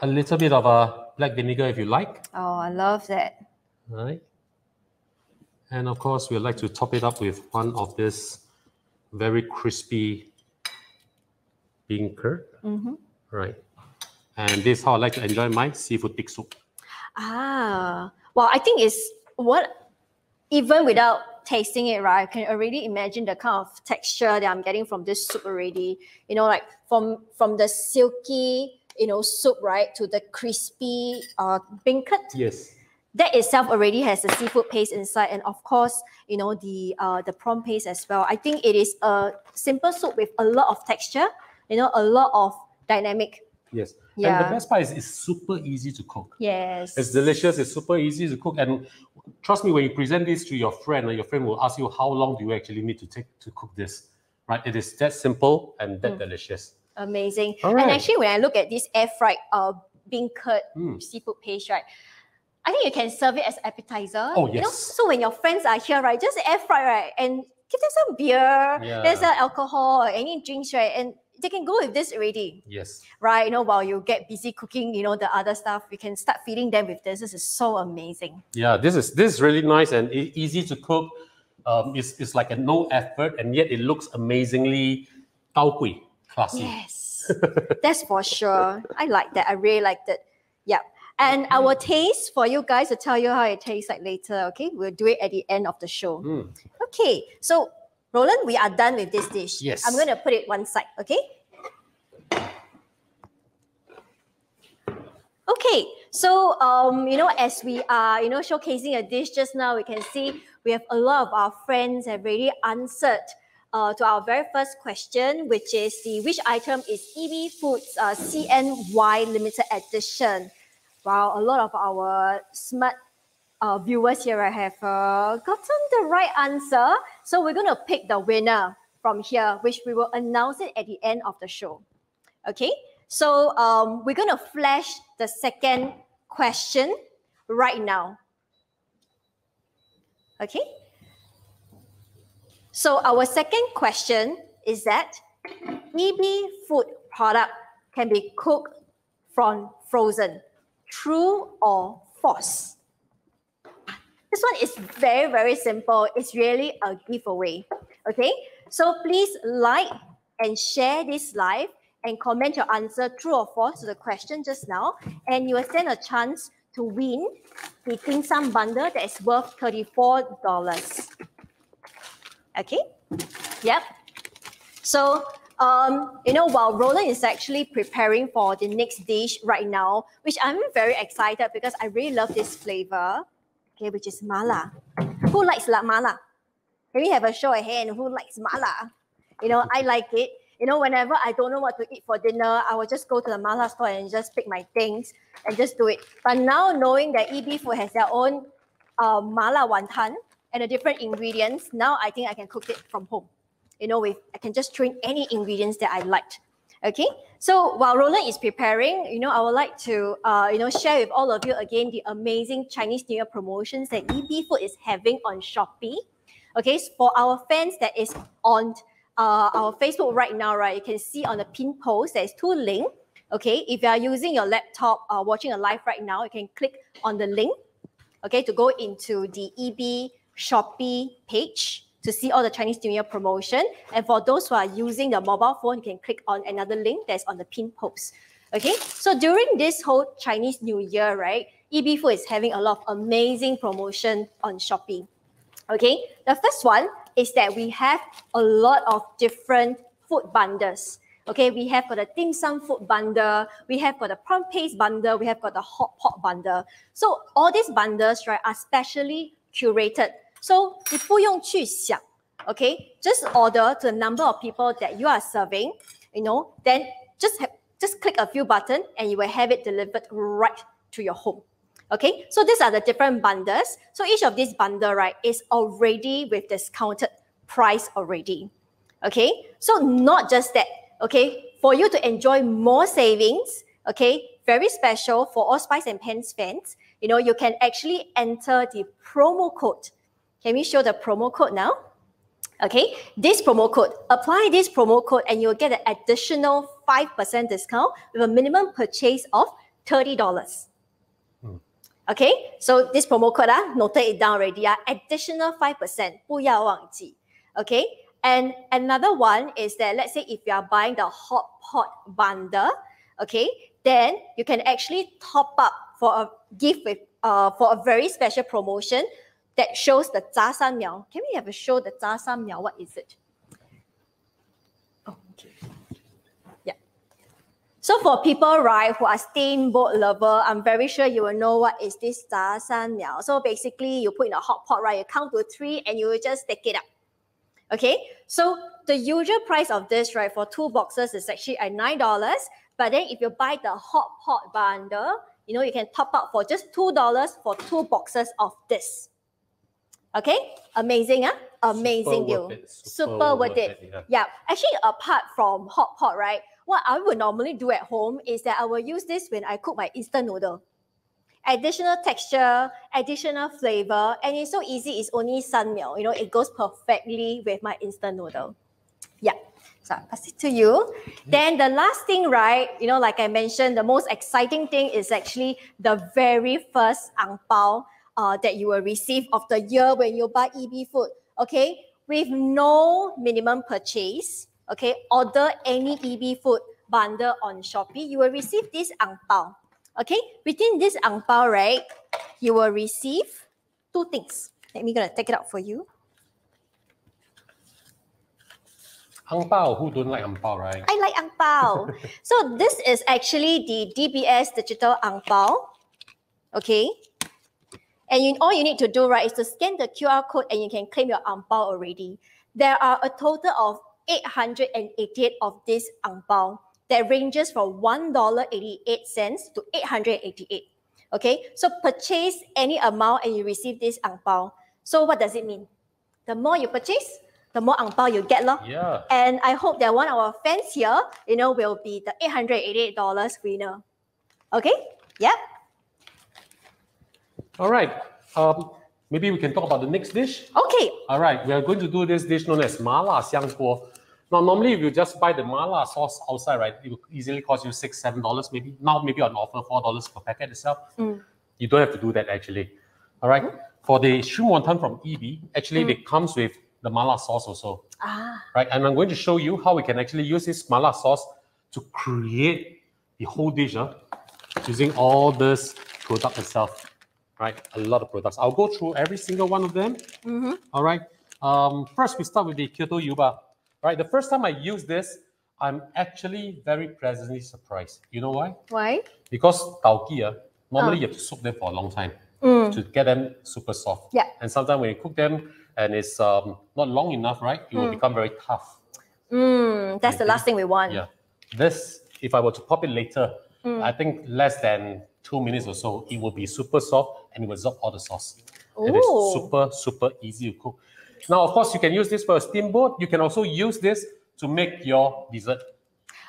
A little bit of uh, black vinegar if you like. Oh, I love that. Right. And of course, we like to top it up with one of this very crispy bean curd. Mm-hmm. Right. And this is how I like to enjoy my seafood pig soup. Ah, well, I think it's what, even without tasting it, right? I can already imagine the kind of texture that I'm getting from this soup already. You know, like from from the silky, you know, soup, right, to the crispy uh beancurd. Yes. That itself already has the seafood paste inside, and of course, you know the uh the prawn paste as well. I think it is a simple soup with a lot of texture. You know, a lot of dynamic. Yes. Yeah. And the best part is it's super easy to cook. Yes. It's delicious. It's super easy to cook. And trust me, when you present this to your friend, and your friend will ask you how long do you actually need to take to cook this, right? It is that simple and that Mm. delicious. Amazing. All And actually, when I look at this air fried uh, bean curd Mm. seafood paste, right, I think you can serve it as appetizer. Oh, You know, yes. so when your friends are here, right, just air fry, right, and give them some beer, there's Yeah. some alcohol or any drinks, right, and they can go with this already, Yes. right? You know, while you get busy cooking, you know, the other stuff, we can start feeding them with this. This is so amazing. Yeah, this is this is really nice and easy to cook. Um, it's, it's like a no effort, and yet it looks amazingly tao kui, classy. Yes, that's for sure. I like that. I really liked it. Yeah. And I will taste for you guys to tell you how it tastes like later. Okay, we'll do it at the end of the show. Mm. Okay, so Roland, we are done with this dish. Yes. I'm going to put it one side. Okay. Okay, so um, you know, as we are, you know, showcasing a dish just now, we can see we have a lot of our friends have already answered uh, to our very first question, which is the which item is EB Foods uh, CNY limited edition. Wow, a lot of our smart uh, viewers here have uh, gotten the right answer. So we're going to pick the winner from here, which we will announce it at the end of the show. Okay, so um, we're going to flash the second question right now. Okay, So our second question is that EB food product can be cooked from frozen. True or false? This one is very, very simple. It's really a giveaway. Okay, so please like and share this live and comment your answer true or false to the question just now. And you will stand a chance to win the dim sum bundle that is worth $34. Okay, yep. So um, you know, while Roland is actually preparing for the next dish right now, which I'm very excited because I really love this flavor, okay, which is mala. Who likes la mala? Can we have a show of hand who likes mala? You know, I like it. You know, whenever I don't know what to eat for dinner, I will just go to the mala store and just pick my things and just do it. But now knowing that EB Food has their own uh, mala wonton and the different ingredients, now I think I can cook it from home you know, with I can just throw in any ingredients that I liked. Okay, so while Roland is preparing, you know, I would like to, uh, you know, share with all of you again the amazing Chinese New Year promotions that EB Food is having on Shopee. Okay, for our fans that is on uh, our Facebook right now, right, you can see on the pin post there's two links. Okay, if you are using your laptop uh, watching a live right now, you can click on the link. Okay, to go into the EB Shopee page to see all the Chinese New Year promotion. And for those who are using the mobile phone, you can click on another link that's on the pin post. Okay, so during this whole Chinese New Year, right, EB Food is having a lot of amazing promotion on Shopee. Okay, the first one is that we have a lot of different food bundles. Okay, we have got the dim sum food bundle, we have got the prawn paste bundle, we have got the hot pot bundle. So all these bundles, right, are specially curated so you 不用去想, okay? Just order the number of people that you are serving, you know, then just just click a few buttons and you will have it delivered right to your home. Okay, so these are the different bundles. So each of these bundle, right, is already with discounted price already. Okay, so not just that. Okay, for you to enjoy more savings, okay, very special for All Spice and Pans fans, you know, you can actually enter the promo code can we show the promo code now? Okay, this promo code, apply this promo code and you'll get an additional 5% discount with a minimum purchase of $30. Hmm. Okay, so this promo code, ah, noted it down already, ah, additional 5%, 不要忘记. Okay, and another one is that let's say if you are buying the hot pot bundle, okay, then you can actually top up for a gift with uh, for a very special promotion that shows the Zha San Miao. Can we have a show the Zha San Miao? What is it? Okay. Yeah. So for people, right, who are steamboat lover, I'm very sure you will know what is this Zha San Miao. So basically, you put in a hot pot, right, you count to three and you will just take it up. Okay, so the usual price of this, right, for two boxes is actually at $9. But then if you buy the hot pot bundle, you know, you can top up for just $2 for two boxes of this. Okay, amazing, huh? Amazing Super deal. worth it. Super Super worth worth it. it, yeah. Yeah. Actually, apart from hot pot, right? What I would normally do at home is that I will use this when I cook my instant noodle. Additional texture, additional flavor, and it's so easy. It's only sun meal. You know, it goes perfectly with my instant noodle. Yeah. So I pass it to you. Mm-hmm. Then the last thing, right? You know, like I mentioned, the most exciting thing is actually the very first ang pao uh, that you will receive of the year when you buy EB food. Okay, with no minimum purchase. Okay, order any EB food bundle on Shopee, you will receive this ang pao. Okay, within this ang pao, right, you will receive two things. Let me gonna take it out for you. Ang pao, who don't like ang pao, right? I like ang pao. so this is actually the DBS digital ang pao. Okay. And you, all you need to do, right, is to scan the QR code and you can claim your ang pao already. There are a total of 888 of this ang pao that ranges from $1.88 to 888. Okay, so purchase any amount and you receive this ang pao. So what does it mean? The more you purchase, the more ang pao you get, lor. Yeah. And I hope that one of our fans here, you know, will be the $888 winner. Okay? Yep. All right. Um, maybe we can talk about the next dish. Okay. All right, we are going to do this dish known as mala xiang guo. Now, normally, if you just buy the mala sauce outside, right, it will easily cost you six, seven dollars, maybe. Now, maybe on offer, four dollars per packet itself. Mm. You don't have to do that actually. All right. For the shrimp wonton from EB, actually, Mm. it comes with the mala sauce also, Ah. right? And I'm going to show you how we can actually use this mala sauce to create the whole dish, huh? using all this product itself, right? A lot of products. I'll go through every single one of them. Mm-hmm. All right. Um, first, we start with the Kyoto Yuba. Right. The first time I used this, I'm actually very pleasantly surprised. You know why? Why? Because tauki, ah, normally Ah. you have to soak them for a long time Mm. to get them super soft. Yeah. And sometimes when you cook them and it's um, not long enough, right, it will Mm. become very tough. Mm. That's the last thing we want. Yeah. This, if I were to pop it later, Mm. I think less than two minutes or so, it will be super soft and it will absorb all the sauce. Ooh. It is super, super easy to cook. Now, of course, you can use this for a steamboat. You can also use this to make your dessert.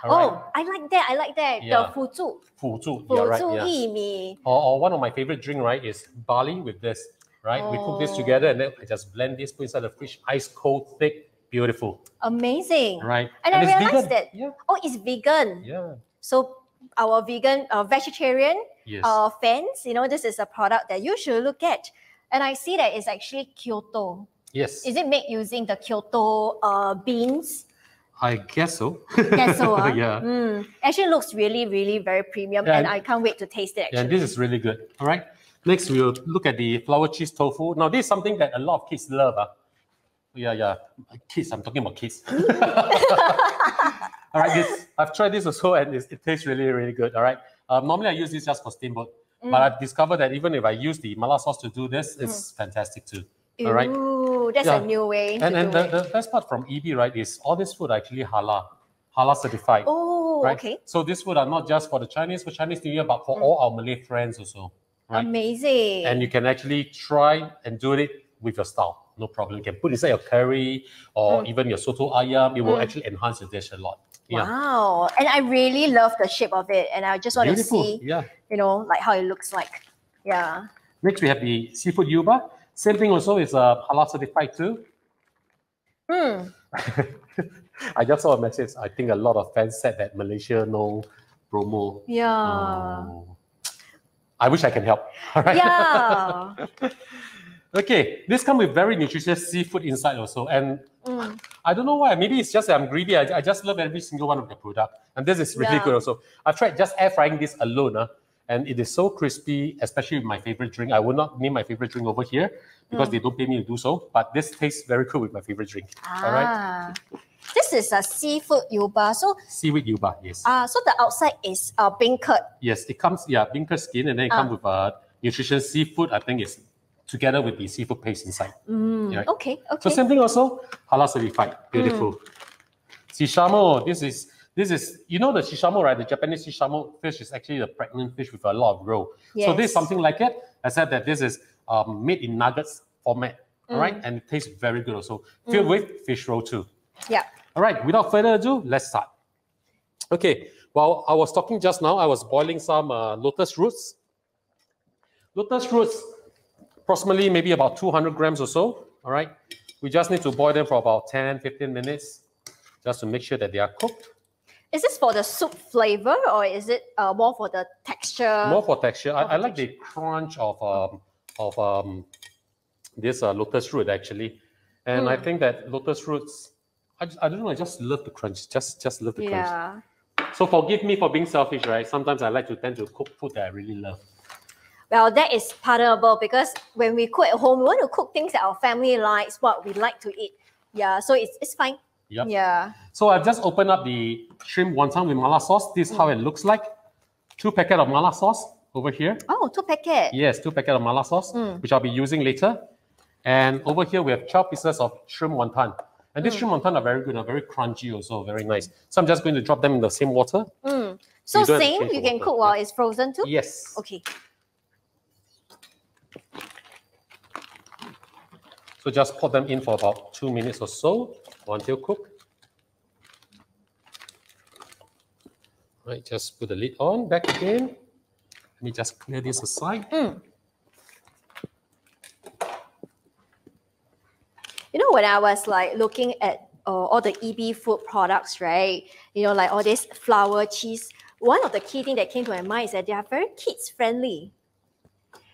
All oh, right. I like that. I like that. Yeah. The fuzu. Fuzu. Yeah, right, yeah. Or, or one of my favorite drink, right, is barley with this, right? Oh. We cook this oh. together and then I just blend this, put inside the fridge, ice cold, thick, beautiful. Amazing. Right. And, and I realized vegan. that. Yeah. Oh, it's vegan. Yeah. So our vegan, uh, vegetarian yes. uh, fans, you know, this is a product that you should look at. And I see that it's actually Kyoto. yes, Is it made using the Kyoto uh, beans? I guess so. Guess so. ah. yeah. Mm. Actually looks really, really very premium, Yeah, and I can't wait to taste it. Yeah, and this is really good. All right. Next, we'll look at the flower cheese tofu. Now, this is something that a lot of kids love. ah. Yeah, yeah. Kids, I'm talking about kids. all right, this I've tried this also, and it tastes really, really good. All right. Um, normally, I use this just for steamboat, Mm. but I've discovered that even if I use the mala sauce to do this, it's fantastic too. All right. Ooh, that's Yeah. a new way And and the, the best part from EB, right, is all this food actually halal, halal certified. oh, right? okay. So this food are not just for the Chinese, for Chinese New Year, but for Mm. all our Malay friends also. Right. Amazing. and you can actually try and do it with your style. No problem. You can put inside your curry or Mm. even your soto ayam. It will Mm. actually enhance your dish a lot. Yeah. Wow. And I really love the shape of it. And I just want Beautiful. to see, Yeah. you know, like how it looks like. Yeah. Next, we have the seafood yuba. Same thing also is a halal certified too. Hmm. I just saw a message. I think a lot of fans said that Malaysia no promo. Yeah. Oh. I wish I can help. All right. Yeah. Okay, this come with very nutritious seafood inside also, and Mm. I don't know why. Maybe it's just that I'm greedy. I, I just love every single one of the product, and this is really Yeah. good also. I've tried just air frying this alone, uh, and it is so crispy, especially with my favorite drink. I will not name my favorite drink over here because Mm. they don't pay me to do so. But this tastes very good with my favorite drink. All right, Ah. This is a seafood yuba. So seaweed yuba. Yes, uh so the outside is uh beancurd. yes. It comes yeah, beancurd skin, and then it Ah. comes with uh, nutritious seafood. I think it's together with the seafood paste inside. Mm. Yeah. Okay, So same thing also, halal certified. Beautiful. Shishamo, this is this is you know the shishamo, right? The Japanese shishamo fish is actually a pregnant fish with a lot of roe. So this is something like it. I said that this is um, made in nuggets format. All right, Mm. and it tastes very good also. Filled with fish roe too. Yeah. All right, without further ado, let's start. Okay, while I was talking just now, I was boiling some uh, lotus roots. Lotus roots, approximately maybe about 200 grams or so. All right, we just need to boil them for about 10, 15 minutes just to make sure that they are cooked. Is this for the soup flavor or is it uh, more for the texture? More for texture. I, for I like the crunch of um, of um, this uh, lotus root actually, and I Mm. think that lotus roots. I, just, I don't know. I just love the crunch. Just just love the crunch. yeah. So forgive me for being selfish, right? Sometimes I like to tend to cook food that I really love. Well, that is pardonable because when we cook at home, we want to cook things that our family likes, what we like to eat. Yeah, so it's, it's fine. Yep. Yeah. So I've just opened up the shrimp wonton with mala sauce. This is how it looks like. Two packet of mala sauce over here. Oh, two packet. Yes, two packet of mala sauce, Mm. which I'll be using later. And over here we have 12 pieces of shrimp wonton. And these shrimp wonton are very good, are very crunchy also, very nice. So I'm just going to drop them in the same water. Mm. So You don't have to same, you can water, cook while it's frozen too? Yes. Okay. So just put them in for about two minutes or so until cooked. Right, just put the lid on, back again. Let me just clear this aside. Mm. You know, when I was like looking at uh, all the EB food products, right? You know, like all this flower, cheese. One of the key thing that came to my mind is that they are very kids friendly,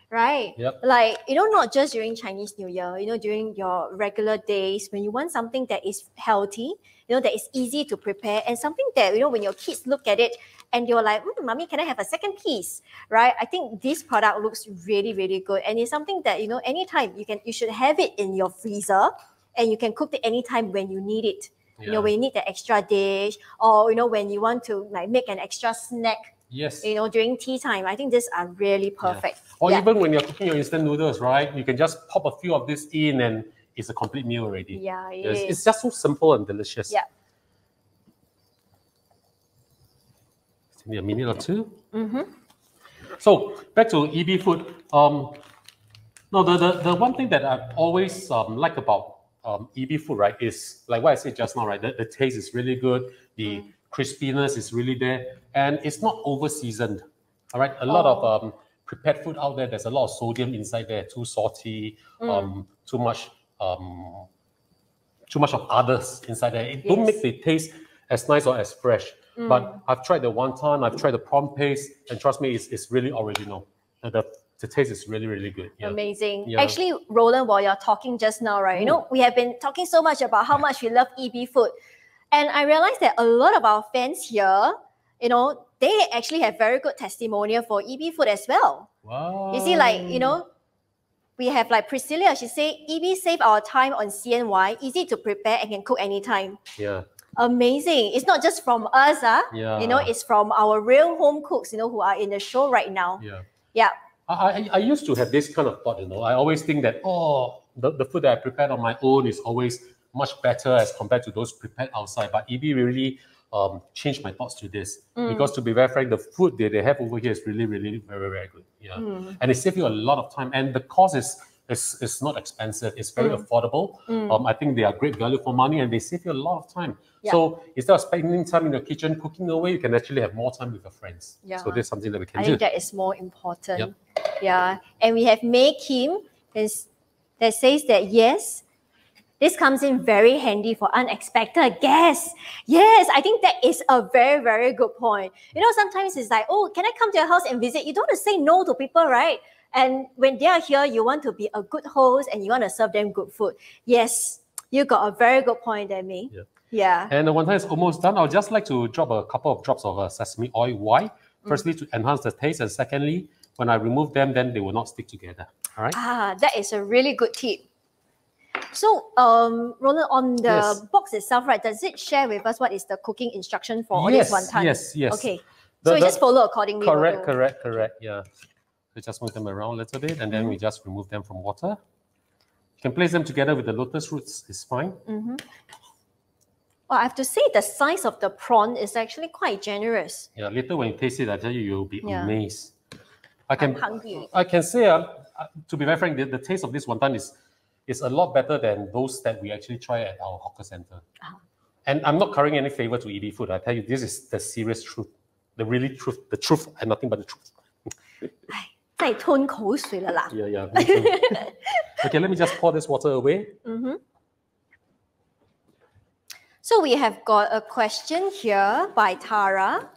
right? Yep. Like you know, not just during Chinese New Year. You know, during your regular days when you want something that is healthy, you know, that is easy to prepare, and something that you know when your kids look at it and you're like, mm, "Mommy, can I have a second piece?" Right? I think this product looks really, really good, and it's something that you know, anytime you can, you should have it in your freezer and you can cook it anytime when you need it. You know, when you need the extra dish, or you know, when you want to like make an extra snack, Yes. you know, during tea time. I think these are really perfect. Or yeah. even when you're cooking your instant noodles, right? You can just pop a few of this in and it's a complete meal already. yeah, it Yes. It's just so simple and delicious. Yeah. Maybe a minute or 2 Mm-hmm. So back to EB food. Um, no, the, the, the one thing that I've always um, liked about um, EB food, right, is like what I said just now, right? The, the taste is really good, the Mm. Crispiness is really there, and it's not over seasoned. All right, a lot Oh. of um, prepared food out there, there's a lot of sodium inside there, too salty, Mm. um, too much, um, too much of others inside there. It don't make the taste as nice or as fresh. Mm. But I've tried the wonton, I've tried the prawn paste, and trust me, it's, it's really original. The, the, the taste is really, really good. Yeah. Amazing. Yeah. Actually, Roland, while you're talking just now, right? You know, we have been talking so much about how much we love EB food. And I realized that a lot of our fans here, you know, they actually have very good testimonial for EB food as well. Wow. You see, like, you know, we have like Priscilla, she say EB save our time on CNY, easy to prepare and can cook anytime. Yeah. Amazing. It's not just from us, ah. Yeah. You know, it's from our real home cooks, you know, who are in the show right now. Yeah. Yeah. I, I, I used to have this kind of thought, you know. I always think that, oh, the, the food that I prepared on my own is always much better as compared to those prepared outside. But EB really um, changed my thoughts to this. Mm. Because to be very frank, the food that they have over here is really, really very, very good. Yeah. Mm. And it saves you a lot of time. And the cost is is, is not expensive. It's very Mm. affordable. Mm. Um, I think they are great value for money and they save you a lot of time. Yeah. So instead of spending time in your kitchen cooking away, you can actually have more time with your friends. Yeah. So that's something that we can I do. I think that is more important. Yep. Yeah. And we have May Kim is, that says that yes, this comes in very handy for unexpected guests. Yes, I think that is a very, very good point. You know, sometimes it's like, oh, can I come to your house and visit? You don't want to say no to people, right? And when they are here, you want to be a good host and you want to serve them good food. Yes, you got a very good point there, May. Yeah. Yeah. And the one time it's almost done, I'll just like to drop a couple of drops of uh, sesame oil. Why? Mm. Firstly, to enhance the taste, and secondly, when I remove them, then they will not stick together. All right. Ah, that is a really good tip. So, um, Roland, on the Yes. box itself, right, does it share with us what is the cooking instruction for all yes, this one time? yes, yes. Okay. The- so we the- just follow accordingly. Correct, correct, correct. Yeah. So just move them around a little bit, and then Mm-hmm. we just remove them from water. You can place them together with the lotus roots. It's fine. Mm -hmm. Well, I have to say the size of the prawn is actually quite generous. Yeah. Later when you taste it, I tell you, you'll be Yeah. amazed. I I'm can hungry. I can say, uh, uh, to be very frank, the, the taste of this wonton is is a lot better than those that we actually try at our hawker center. Uh-huh. And I'm not carrying any favor to EB food. I tell you, this is the serious truth, the really truth, the truth, and nothing but the truth. 真係吞口水啦啦。Yeah, yeah. okay, let me just pour this water away. Mm-hmm. So we have got a question here by Tara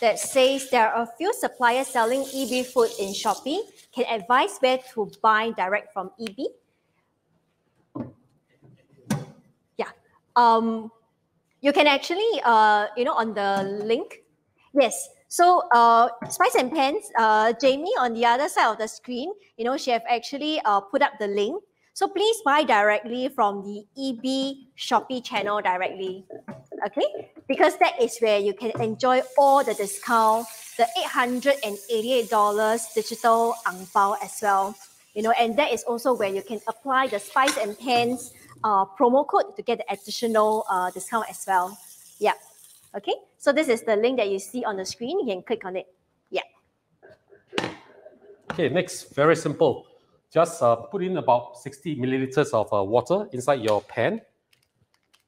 that says there are a few suppliers selling EB food in Shopee. Can advise where to buy direct from EB? Yeah. Um, you can actually, uh, you know, on the link. Yes. So, uh, Spice and Pans, uh, Jamie on the other side of the screen, you know, she have actually uh, put up the link. So please buy directly from the EB Shopee channel directly. Okay? Because that is where you can enjoy all the discount, the $888 digital ang bao as well. You know, and that is also where you can apply the Spice and Pans uh, promo code to get the additional uh, discount as well. Yeah. Okay. So this is the link that you see on the screen. You can click on it. Yeah. Okay, next, very simple Just uh, put in about 60 milliliters of uh, water inside your pan.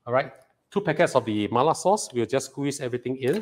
All right, two packets of the mala sauce. We'll just squeeze everything in.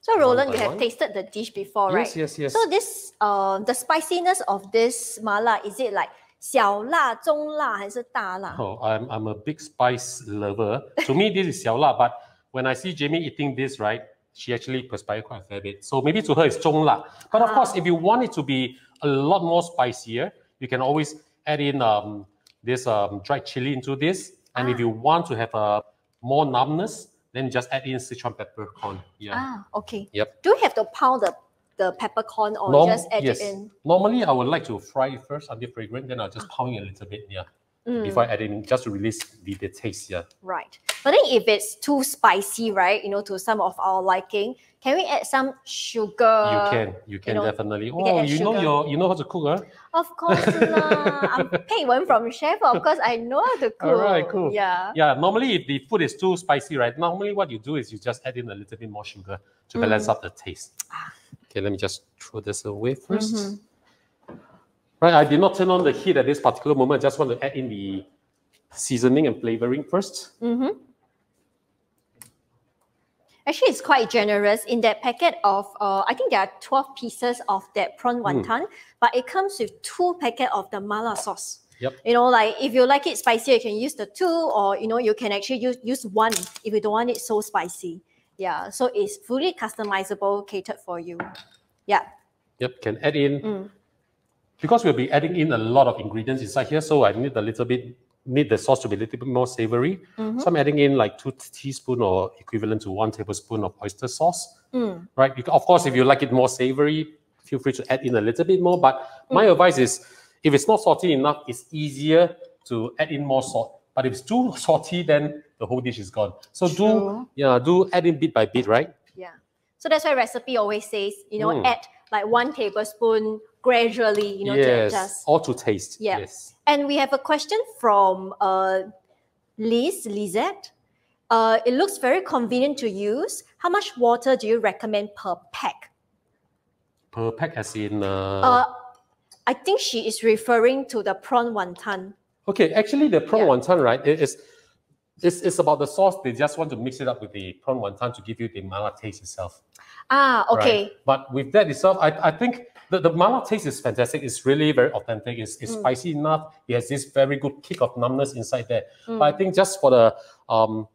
So One Roland, by you have one. tasted the dish before, right? Yes, yes, yes. So this uh the spiciness of this mala, is it like 小辣、中辣还是大辣？ Oh, I'm, I'm a big spice lover. to me, this is 小辣, but when I see Jamie eating this, right, She actually perspire quite a fair bit. So maybe to her it's 中辣. But of course, Ah. if you want it to be a lot more spicier, you can always add in um, this um, dried chili into this. And if Ah. you want to have a more numbness, then just add in Sichuan peppercorn. Yeah. Ah, okay. Yep. Do you have to pound the, the peppercorn or Norm- just add yes. it in? Normally, I would like to fry it first until fragrant, then I'll just pound it a little bit, yeah, Mm, before adding just to release the, the taste, yeah. right. But then if it's too spicy, right, you know, to some of our liking, can we add some sugar? you can, you can know, definitely. Oh, you know your, you know how to cook, huh? Of course lah. I'm Pei Wen from chef. Of course, I know how to cook. Alright, cool. Yeah. Yeah, normally if the food is too spicy, right? Normally what you do is you just add in a little bit more sugar to balance Mm. out the taste. Okay, let me just throw this away 1st Mhm. Right, I did not turn on the heat at this particular moment. I just want to add in the seasoning and flavoring first. Mm-hmm. Actually, it's quite generous. In that packet of, uh, I think there are 12 pieces of that prawn Mm. wonton, but it comes with two packet of the mala sauce. Yep. You know, like if you like it spicy, you can use the two, or you know, you can actually use use one if you don't want it so spicy. Yeah, so it's fully customizable, catered for you. Yeah. Yep, can add in Mm. Because we'll be adding in a lot of ingredients inside here, so I need a little bit need the sauce to be a little bit more savory. Mhm. So I'm adding in like two teaspoon or equivalent to one tablespoon of oyster sauce. Mm. right? Because of course, if you like it more savory, feel free to add in a little bit more. But my Mm. advice is, if it's not salty enough, it's easier to add in more salt. But if it's too salty, then the whole dish is gone. So do True. yeah, do add in bit by bit, right? Yeah. So that's why recipe always says, you know, Mm. add like one tablespoon gradually, you know, to yes, adjust. all to taste. Yeah. Yes. And we have a question from uh, Liz, Lizette. Uh, it looks very convenient to use. How much water do you recommend per pack? Per pack as in uh, Uh, I think she is referring to the prawn wonton. okay. Actually, the prawn yeah. wonton, right? It is. It's, it's about the sauce. They just want to mix it up with the prawn wonton to give you the mala taste itself. Ah, right? okay. But with that itself, I, I think the, the mala taste is fantastic. It's really very authentic. It's, it's Mm. spicy enough. It has this very good kick of numbness inside there. Mm. But I think just for the um,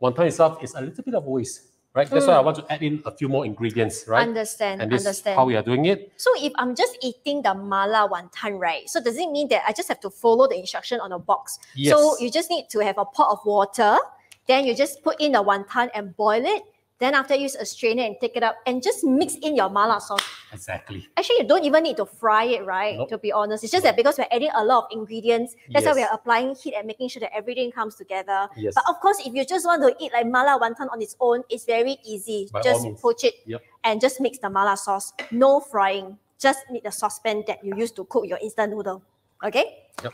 wonton itself, it's a little bit of waste, right? That's why I Mm. want to add in a few more ingredients, right? Understand, and this is understand. how we are doing it. So if I'm just eating the mala wonton, right? So does it mean that I just have to follow the instruction on the box? Yes. So you just need to have a pot of water, then you just put in the wonton and boil it. Then after you use a strainer and take it up and just mix in your mala sauce. exactly. Actually, you don't even need to fry it, right? Nope. To be honest, it's just that because we're adding a lot of ingredients, that's why we're applying heat and making sure that everything comes together. Yes. But of course, if you just want to eat like mala wonton on its own, it's very easy. By just poach it Yep. and just mix the mala sauce. No frying. Just need the saucepan that you use to cook your instant noodle. Okay? Yep.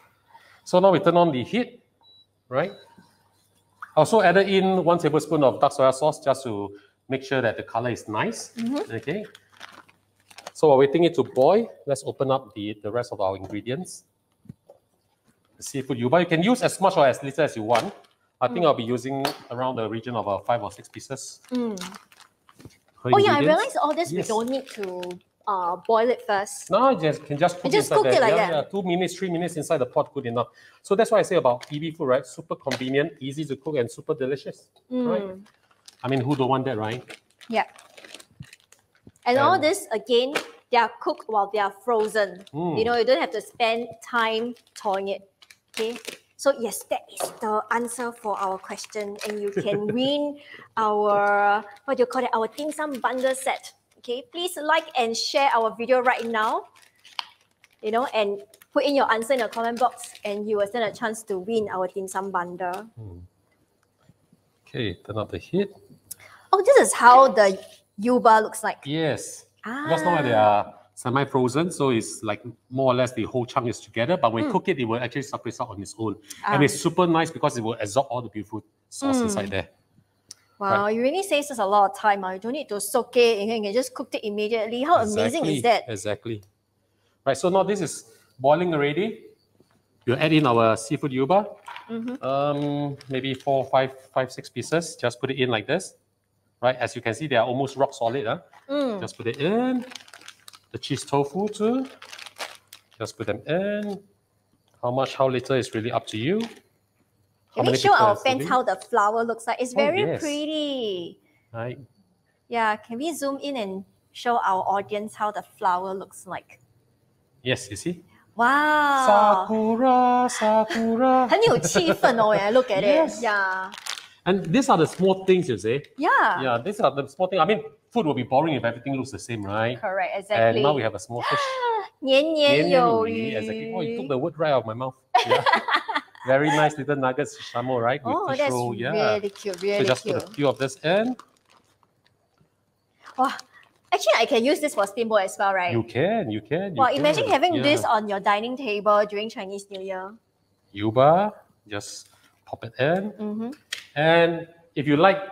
So now we turn on the heat, right? Also added in one tablespoon of dark soya sauce just to make sure that the color is nice. Mhm. Okay. So while waiting it to boil, let's open up the, the rest of our ingredients. The seafood yuba, you can use as much or as little as you want. I think I'll be using around the region of uh, five or six pieces. Mm. Oh yeah, I realized all this Yes. we don't need to uh, boil it first. No, you just can just cook just cook it like yeah, that. yeah, two minutes, three minutes inside the pot, good enough. So that's why I say about EB food, right? Super convenient, easy to cook, and super delicious. Right? Mm. I mean, who don't want that, right? Yeah. And all this again, they are cooked while they are frozen. Mm. You know, you don't have to spend time thawing it. Okay. So yes, that is the answer for our question, and you can win our what do you call it? Our dim sum bundle set. Okay, please like and share our video right now. You know, and put in your answer in the comment box, and you will stand a chance to win our dim sum bundle. Okay, turn up the heat. Oh, this is how the yuba looks like. Yes. Ah. Because now they are semi-frozen, so it's like more or less the whole chunk is together. But when Mm. you cook it, it will actually separate out on its own, Ah. and it's super nice because it will absorb all the beautiful sauce Mm. inside there. Wow, you really saves us a lot of time. ah. You don't need to soak it. You can, just cook it immediately. How amazing is that? Exactly. Right. So now this is boiling already. We'll add in our seafood yuba. Mhm. Um, maybe four, five, five, six pieces. Just put it in like this. right? As you can see, they are almost rock solid. Huh? Mm. Just put it in. The cheese tofu too. Just put them in. How much, how little is really up to you. How Can we many show people our are fans serving? how the flower looks like? It's Oh, very yes. pretty. Right. Yeah, can we zoom in and show our audience how the flower looks like? Yes, you see? Wow. Sakura, Sakura. 很有气氛哦 eh, Look at Yes. it. Yeah. And these are the small things, you see. Yeah. Yeah, these are the small things. I mean, food will be boring if everything looks the same, right? Correct, And exactly. now we have a small fish. 年年有 Yan yan Exactly. Oh, you took余。 the word right out of my mouth. Yeah. Very nice little nuggets, shamo, right? With Oh, that's roll. Yeah. really cute, so really just cute. put a few of this in. Wow. Actually, I can use this for steamboat as well, right? You can, you can. You Wow, imagine having yeah. this on your dining table during Chinese New Year. Yuba, just pop it in. Mm-hmm. And if you like,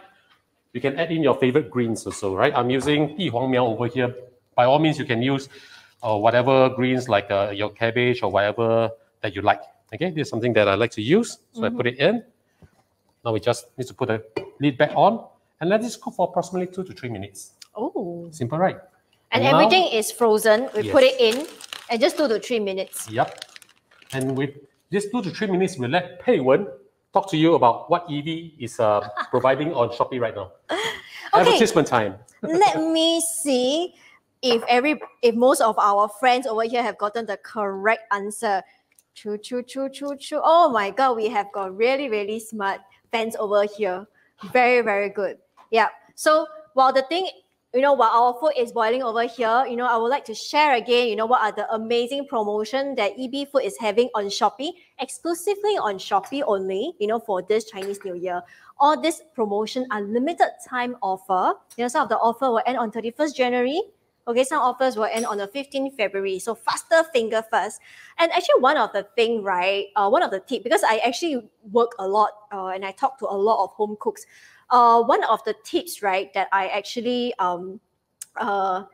you can add in your favorite greens also, right? I'm using Di Huang Miao over here. By all means, you can use uh, whatever greens like uh, your cabbage or whatever that you like. Okay, this is something that I like to use. So I put it in. Now we just need to put the lid back on and let this cook for approximately two to three minutes. Oh. Simple, right? And now- everything is frozen. We put it in and just two to three minutes. Yep. And with this two to three minutes, we'll let Pei Wen talk to you about what EB is uh, providing on Shopee right now. okay. Advertisement time. Let me see if every if most of our friends over here have gotten the correct answer. True, true, true, true, true. Oh my god, we have got really, really smart fans over here. Very, very good. Yeah. So while the thing, you know, while our food is boiling over here, you know, I would like to share again, you know, what are the amazing promotion that EB Food is having on Shopee, exclusively on Shopee only, you know, for this Chinese New Year. All this promotion are limited time offer. You know, some of the offer will end on 31st January. Okay, some offers will end on the 15th February. So faster finger first. And actually, one of the thing, right? Uh, one of the tip because I actually work a lot uh, and I talk to a lot of home cooks. Uh, one of the tips, right, that I actually um, uh,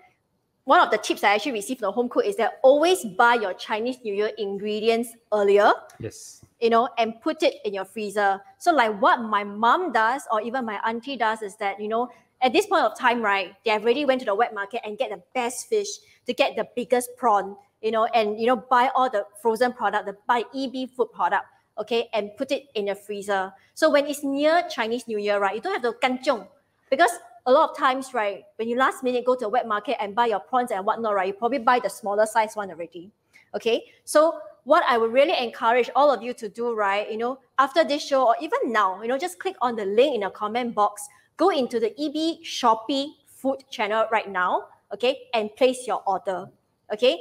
one of the tips I actually received from the home cook is that always buy your Chinese New Year ingredients earlier Yes. you know, and put it in your freezer. So, like what my mom does, or even my auntie does, is that you know, at this point of time, right, they have already went to the wet market and get the best fish to get the biggest prawn, you know, and you know, buy all the frozen product, the buy EB food product, okay, and put it in the freezer. So when it's near Chinese New Year, right, you don't have to kanchong because a lot of times, right, when you last minute go to a wet market and buy your prawns and whatnot, right, you probably buy the smaller size one already. Okay, so what I would really encourage all of you to do, right, you know, after this show or even now, you know, just click on the link in the comment box, go into the EB Shopee food channel right now, okay, and place your order. Okay,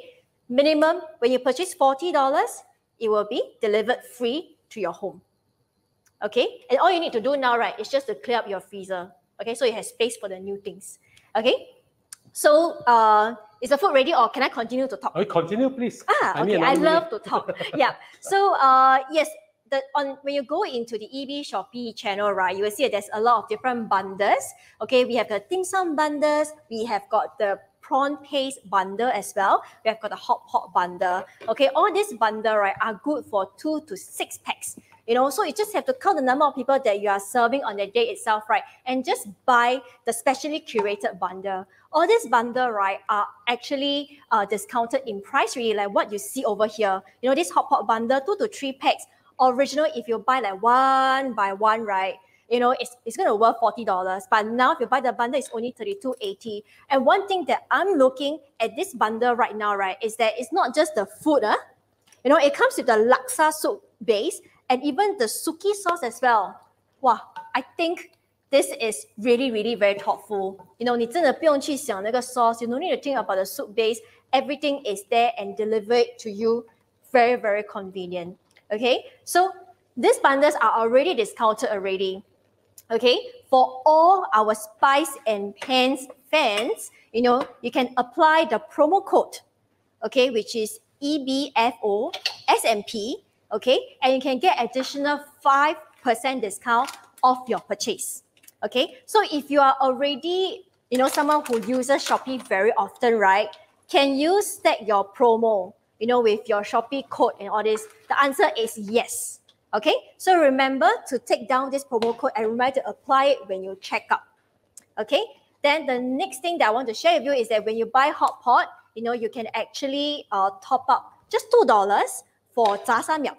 minimum when you purchase $40, it will be delivered free to your home. Okay, and all you need to do now, right, is just to clear up your freezer. Okay, so it has space for the new things. Okay, so uh, is the food ready or can I continue to talk? Oh, continue, please. Ah, okay. I another love to talk. yeah. So, uh, yes, the on when you go into the EB Shopee channel, right, you will see there's a lot of different bundles. Okay, we have the dim sum bundles. We have got the prawn paste bundle as well. We have got the hot pot bundle. Okay, all these bundle right are good for two to six packs. You know, so you just have to count the number of people that you are serving on the day itself, right? And just buy the specially curated bundle. All these bundle, right, are actually uh, discounted in price, really, like what you see over here. You know, this hot pot bundle, two to three packs Original, if you buy like one by one, right, you know, it's, it's going to worth $40. But now if you buy the bundle, it's only $32.80. And one thing that I'm looking at this bundle right now, right, is that it's not just the food, huh? You know, it comes with the laksa soup base and even the suki sauce as well. Wow, I think this is really, really very thoughtful. You know, 你真的不用去想那个 sauce. You don't need to think about the soup base. Everything is there and delivered to you. Very, very convenient. Okay, so these bundles are already discounted already. Okay, for all our spice and pans fans, you know, you can apply the promo code. Okay, which is EBFO SMP. Okay, and you can get additional 5% discount off your purchase. Okay, so if you are already, you know, someone who uses Shopee very often, right? Can you stack your promo, you know, with your Shopee code and all this? The answer is yes. Okay, so remember to take down this promo code and remember to apply it when you check out. Okay, then the next thing that I want to share with you is that when you buy hot pot, you know, you can actually uh, top up just $2 for Zha San Miao,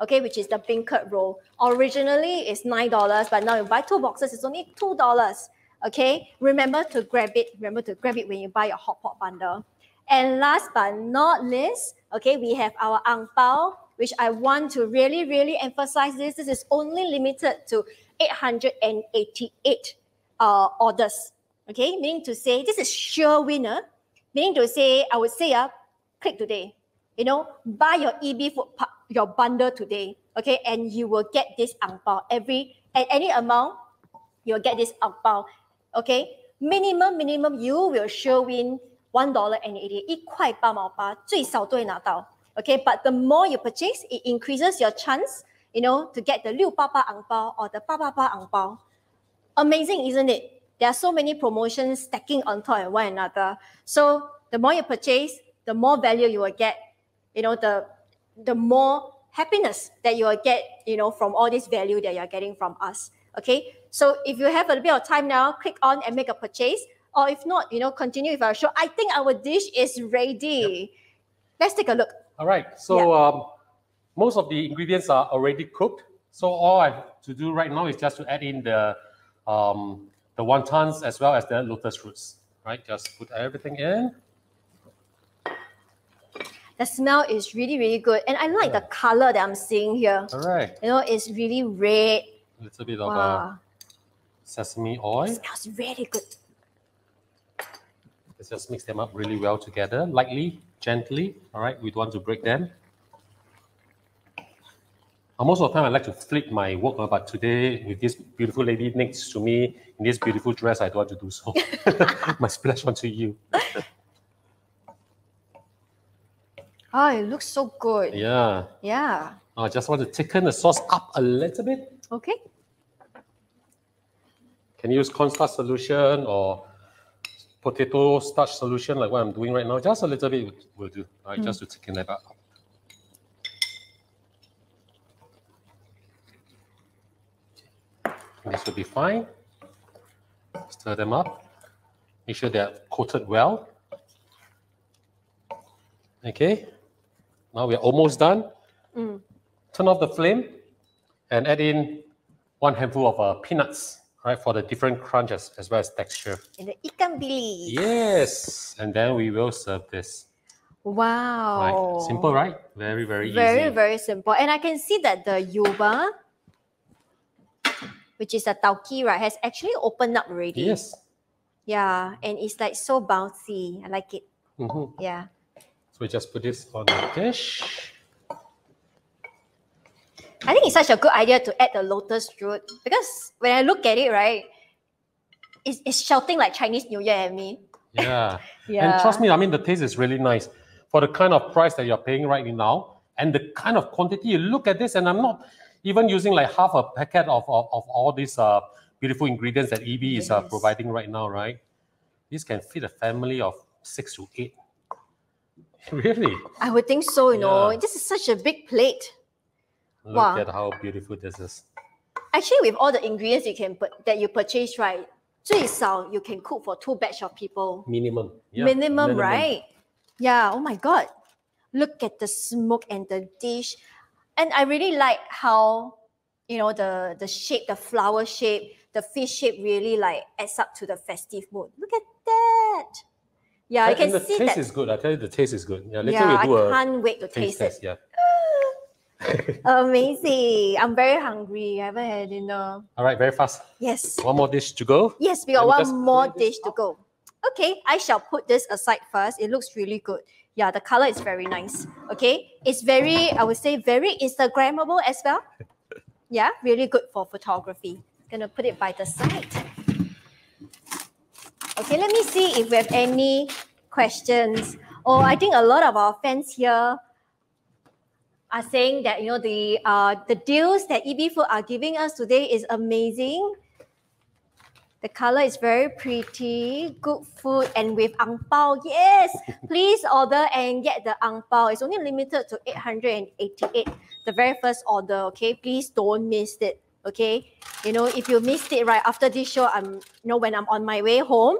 okay, which is the beancurd roll. Originally, it's $9, but now you buy two boxes, it's only $2, okay? Remember to grab it. Remember to grab it when you buy your hot pot bundle. And last but not least, okay, we have our ang pao, which I want to really, really emphasize this. This is only limited to 888 uh, orders. Okay, meaning to say this is sure winner. Meaning to say, I would say, uh, click today. You know, buy your EB food your bundle today, okay, and you will get this ang pao every at any amount, you'll get this ang pao, okay. Minimum minimum you will sure win one dollar and eighty 一块八毛八，最少都会拿到。Okay, but the more you purchase, it increases your chance, you know, to get the 六八八 ang pao or the 八八八 ang pao. Amazing, isn't it? There are so many promotions stacking on top of one another. So the more you purchase, the more value you will get. You know, the the more happiness that you will get, you know, from all this value that you're getting from us. Okay. So if you have a bit of time now, click on and make a purchase. Or if not, you know, continue with our show. I think our dish is ready. Yep. Let's take a look. All right. So um, most of the ingredients are already cooked. So all I have to do right now is just to add in the um, the wontons as well as the lotus roots. Right. Just put everything in. The smell is really, really good. And I like yeah. the color that I'm seeing here. All right. You know, it's really red. A little bit of uh, uh, sesame oil. It smells really good. Let's just mix them up really well together, lightly, gently. All right, we don't want to break them. most of the time, I like to flip my wok, uh, but today, with this beautiful lady next to me in this beautiful dress, I don't want to do so. my splash onto you. Oh, it looks so good. Yeah. Yeah. I just want to thicken the sauce up a little bit. Okay. Can you use cornstarch solution or potato starch solution like what I'm doing right now. Just a little bit will do, right? Mm. Just to thicken it up. This will be fine. Stir them up. Make sure they're coated well. Okay. Now we are almost done. Mm. Turn off the flame and add in one handful of uh, peanuts, right, for the different crunches as, well as texture. And the ikan bili. Yes, and then we will serve this. Wow. Right. Simple, right? Very, very, very easy. Very, very simple. And I can see that the yuba, which is a tauki, right, has actually opened up already. Yes. Yeah, and it's like so bouncy. I like it. Mm-hmm. Yeah. So we just put this on the dish. I think it's such a good idea to add the lotus root because when I look at it, right, it's, it's shouting like Chinese New Year at me. Yeah. yeah. And trust me, I mean, the taste is really nice. For the kind of price that you're paying right now and the kind of quantity, you look at this, and I'm not even using like half a packet of, of, of all these uh, beautiful ingredients that EB yes. is uh, providing right now, right? This can feed a family of six to eight. Really? I would think so, you know. This is such a big plate. Look wow. at how beautiful this is. Actually, with all the ingredients you can put that you purchase, right? 最少 you can cook for two batch of people. Minimum. Yeah. Minimum, Minimum, right? Yeah. Oh my god. Look at the smoke and the dish. And I really like how, you know, the the shape, the flower shape, the fish shape really like adds up to the festive mood. Look at that. Yeah, I can the see taste that. is good. I tell you, the taste is good. Yeah, later yeah, we do I a can't wait to taste, taste it. Test, yeah. Amazing. I'm very hungry. I haven't had dinner. All right, very fast. Yes. One more dish to go. Yes, we got one more dish to go. Okay, I shall put this aside first. It looks really good. Yeah, the color is very nice. Okay, it's very, I would say, very Instagrammable as well. Yeah, really good for photography. Gonna put it by the side. Okay, let me see if we have any questions. Oh, I think a lot of our fans here are saying that you know the uh, the deals that EB Food are giving us today is amazing. The color is very pretty, good food, and with ang pao. Yes, please order and get the ang pao. It's only limited to 888, the very first order. Okay, please don't miss it. Okay, you know, if you missed it right after this show, I'm you know when I'm on my way home,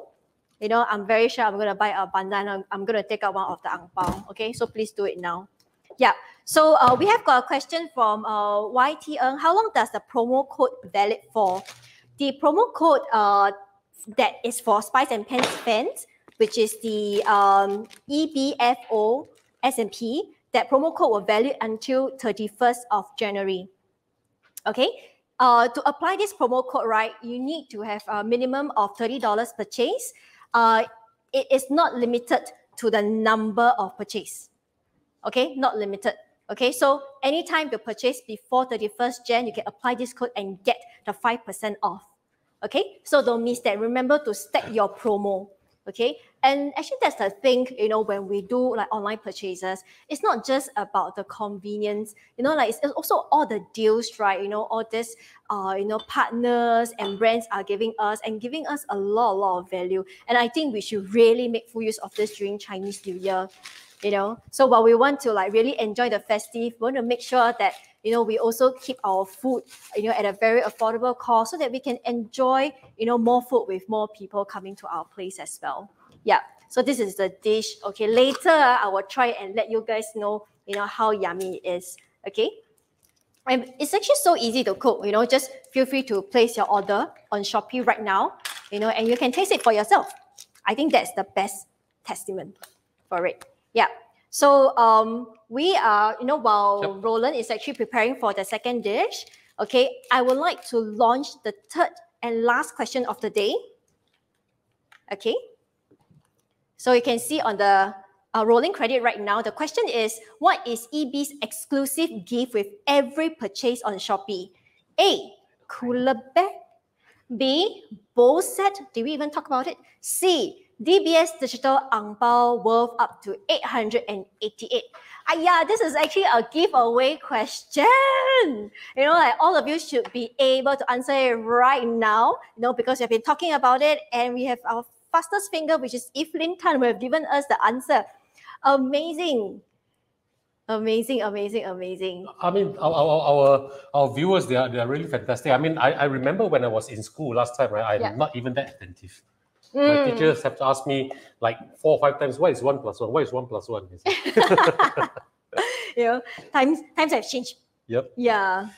you know, I'm very sure I'm gonna buy a bandana. I'm, I'm gonna take out one of the ang pao. Okay, so please do it now. Yeah. So uh, we have got a question from uh, YT Eng. How long does the promo code valid for? The promo code uh, that is for Spice and Pans fans, which is the um, EBFO S&P, that promo code will valid until 31st of January. Okay. Uh, to apply this promo code, right, you need to have a minimum of $30 purchase. Uh, it is not limited to the number of purchase. Okay, not limited. Okay, so anytime you purchase before 31st Jan, you can apply this code and get the 5% off. Okay, so don't miss that. Remember to stack your promo. Okay, and actually that's the thing, you know, when we do like online purchases, it's not just about the convenience, you know, like it's also all the deals, right? You know, all this, uh, you know, partners and brands are giving us and giving us a lot, a lot of value. And I think we should really make full use of this during Chinese New Year you know? So while we want to like really enjoy the festive. We want to make sure that you know we also keep our food you know at a very affordable cost so that we can enjoy you know more food with more people coming to our place as well. Yeah. So this is the dish. Okay later i will try and let you guys know you know how yummy it is. Okay? And it's actually so easy to cook you know? Just feel free to place your order on shopee right now you know and you can taste it for yourself. I think that's the best testament for it yeah. So um, we are, you know, while yep. Roland is actually preparing for the second dish, okay, I would like to launch the third and last question of the day. Okay. So you can see on the uh, rolling credit right now, the question is, what is EB's exclusive gift with every purchase on Shopee? A, cooler bag. B, bowl set. Did we even talk about it? C, DBS Digital Ang Bao worth up to 888. Ah, yeah, this is actually a giveaway question. You know, like all of you should be able to answer it right now, you know, because we've been talking about it and we have our fastest finger, which is Evelyn Tan, who have given us the answer. Amazing. Amazing, amazing, amazing. I mean, our, our, our, our viewers, they are, they are really fantastic. I mean, I, I remember when I was in school last time, right? I'm yeah. not even that attentive. Mm. My teachers have to ask me like four or five times, what is one plus one? What is one plus one? you know, times times have changed. Yep. Yeah.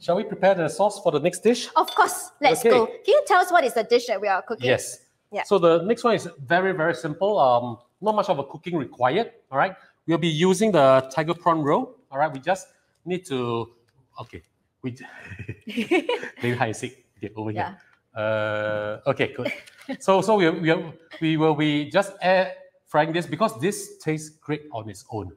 Shall we prepare the sauce for the next dish? Of course. Let's okay. go. Can you tell us what is the dish that we are cooking? Yes. Yeah. So the next one is very, very simple. Um, not much of a cooking required. All right. We'll be using the tiger prawn roll. All right. We just need to okay. We maybe high sick. Okay, over yeah. here. Uh, okay, good. so so we, we, we will be just air frying this because this tastes great on its own.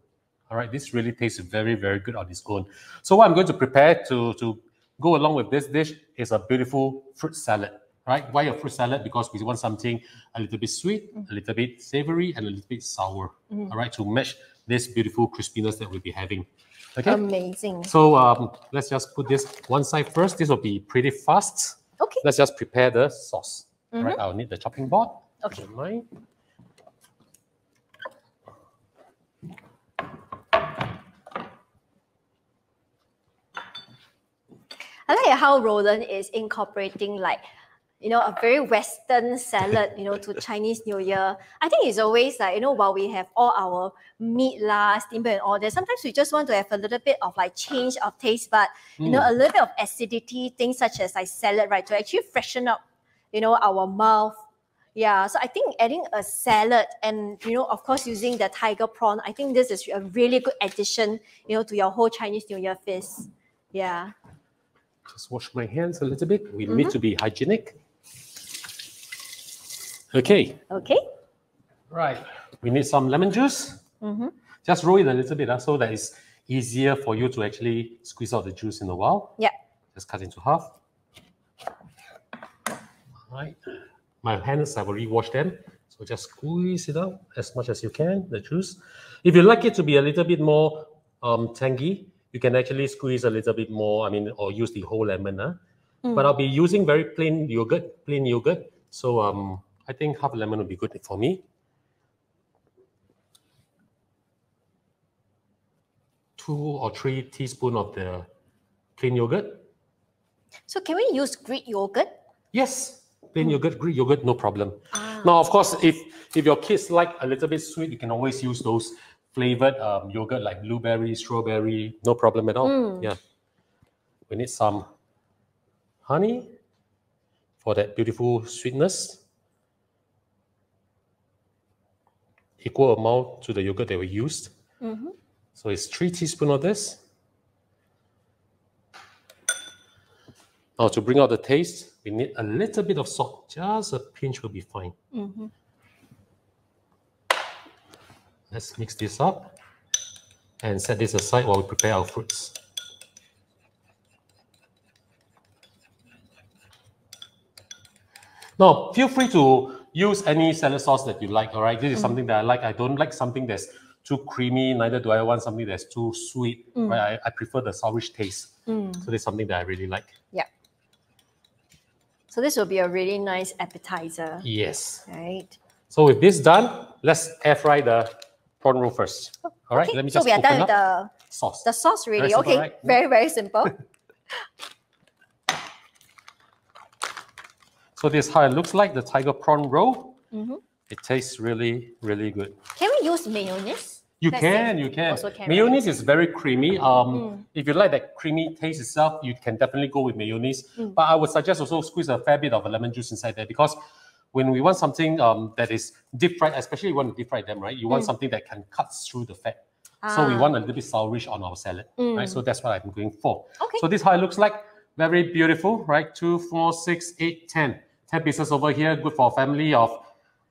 All right, this really tastes very, very good on its own. So what I'm going to prepare to, to go along with this dish is a beautiful fruit salad. Right? Why a fruit salad? Because we want something a little bit sweet, a little bit savory, and a little bit sour. Mm. All right, to match this beautiful crispiness that we'll be having. Okay. Amazing. So um, let's just put this one side first. This will be pretty fast. Okay. Let's just prepare the sauce. Mm-hmm. Right, I'll need the chopping board. Okay. Mine. I like how Roland is incorporating like you know, a very Western salad, you know, to Chinese New Year. I think it's always like, you know, while we have all our meat lah, steamboat and all that, sometimes we just want to have a little bit of like change of taste, but, you know, a mm. little bit of acidity, things such as like salad, right, to actually freshen up, you know, our mouth. Yeah, so I think adding a salad and, you know, of course, using the tiger prawn, I think this is a really good addition, you know, to your whole Chinese New Year feast. Yeah. Just wash my hands a little bit. We mm-hmm. need to be hygienic. Okay. Okay. Right. We need some lemon juice. Mm-hmm. Just roll it a little bit uh, so that it's easier for you to actually squeeze out the juice in a while. Yeah. Just cut into half. All right. My hands, I've already washed them. So just squeeze it out as much as you can, the juice. If you like it to be a little bit more um, tangy, you can actually squeeze a little bit more, I mean, or use the whole lemon. Huh? Mm. But I'll be using very plain yogurt, plain yogurt. So um, I think half a lemon would be good for me. Two or three teaspoons of the plain yogurt. So can we use Greek yogurt? Yes, plain yogurt, Greek yogurt, no problem. Ah. Now, of course, if if your kids like a little bit sweet, you can always use those flavored um, yogurt like blueberry, strawberry, no problem at all. Mm. Yeah. We need some honey for that beautiful sweetness. Equal amount to the yogurt that we used. Mhm. So it's three teaspoons of this. Now to bring out the taste, we need a little bit of salt. Just a pinch will be fine. Mhm. Let's mix this up and set this aside while we prepare our fruits. Now, feel free to use any salad sauce that you like, all right? This is something that I like. I don't like something that's too creamy, neither do I want something that's too sweet, right? I, I prefer the sourish taste. Mm. So this is something that I really like. Yeah. So this will be a really nice appetizer, Yes. right? So with this done, let's air fry the prawn roll first. All right, Okay, let me just so we are done with the sauce. the sauce really. simple, okay, right? very very simple. So this is how it looks like, the tiger prawn roll. Mhm. It tastes really, really good. Can we use mayonnaise? You can, you can. Can, right? mayonnaise is very creamy. Um, Mm. If you like that creamy taste itself, you can definitely go with mayonnaise. Mm. But I would suggest also squeeze a fair bit of lemon juice inside there because when we want something um, that is deep fried, especially you want to deep fry them, right? You want Mm. something that can cut through the fat. Ah. So we Ah. want a little bit sourish on our salad, right? Mm. So that's what I'm going for. Okay. So this is how it looks like. Very beautiful, right? Two, four, six, eight, ten. Ten pieces over here, good for a family of,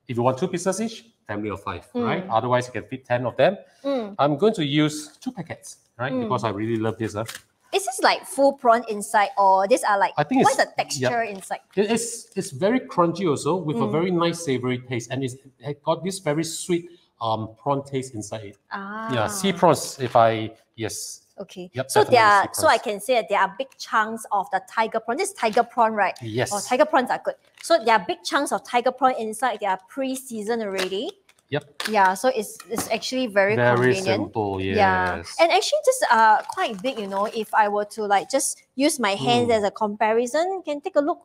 if you want two pieces each, family of five, right? Mm. Otherwise, you can fit 10 of them. Mm. I'm going to use two packets, right? Mm. Because I really love this. Uh. Is this like full prawn inside, or these are like I think what's the texture inside? It's, it's very crunchy also with a Mm. very nice savory taste. And it's it got this very sweet um, prawn taste inside it. Ah. Yeah, sea prawns, if I, yes. Okay. Yep, so definitely there are, sea so I prawns. can say that there are big chunks of the tiger prawn. This is tiger prawn, right? Yes. Oh, tiger prawns are good. So there are big chunks of tiger prawn inside. They are pre-seasoned already. Yep. Yeah. So it's it's actually very, Very convenient. simple, yes. Yeah, and actually, this are quite big. You know, if I were to like just use my hands Mm. as a comparison, you can take a look.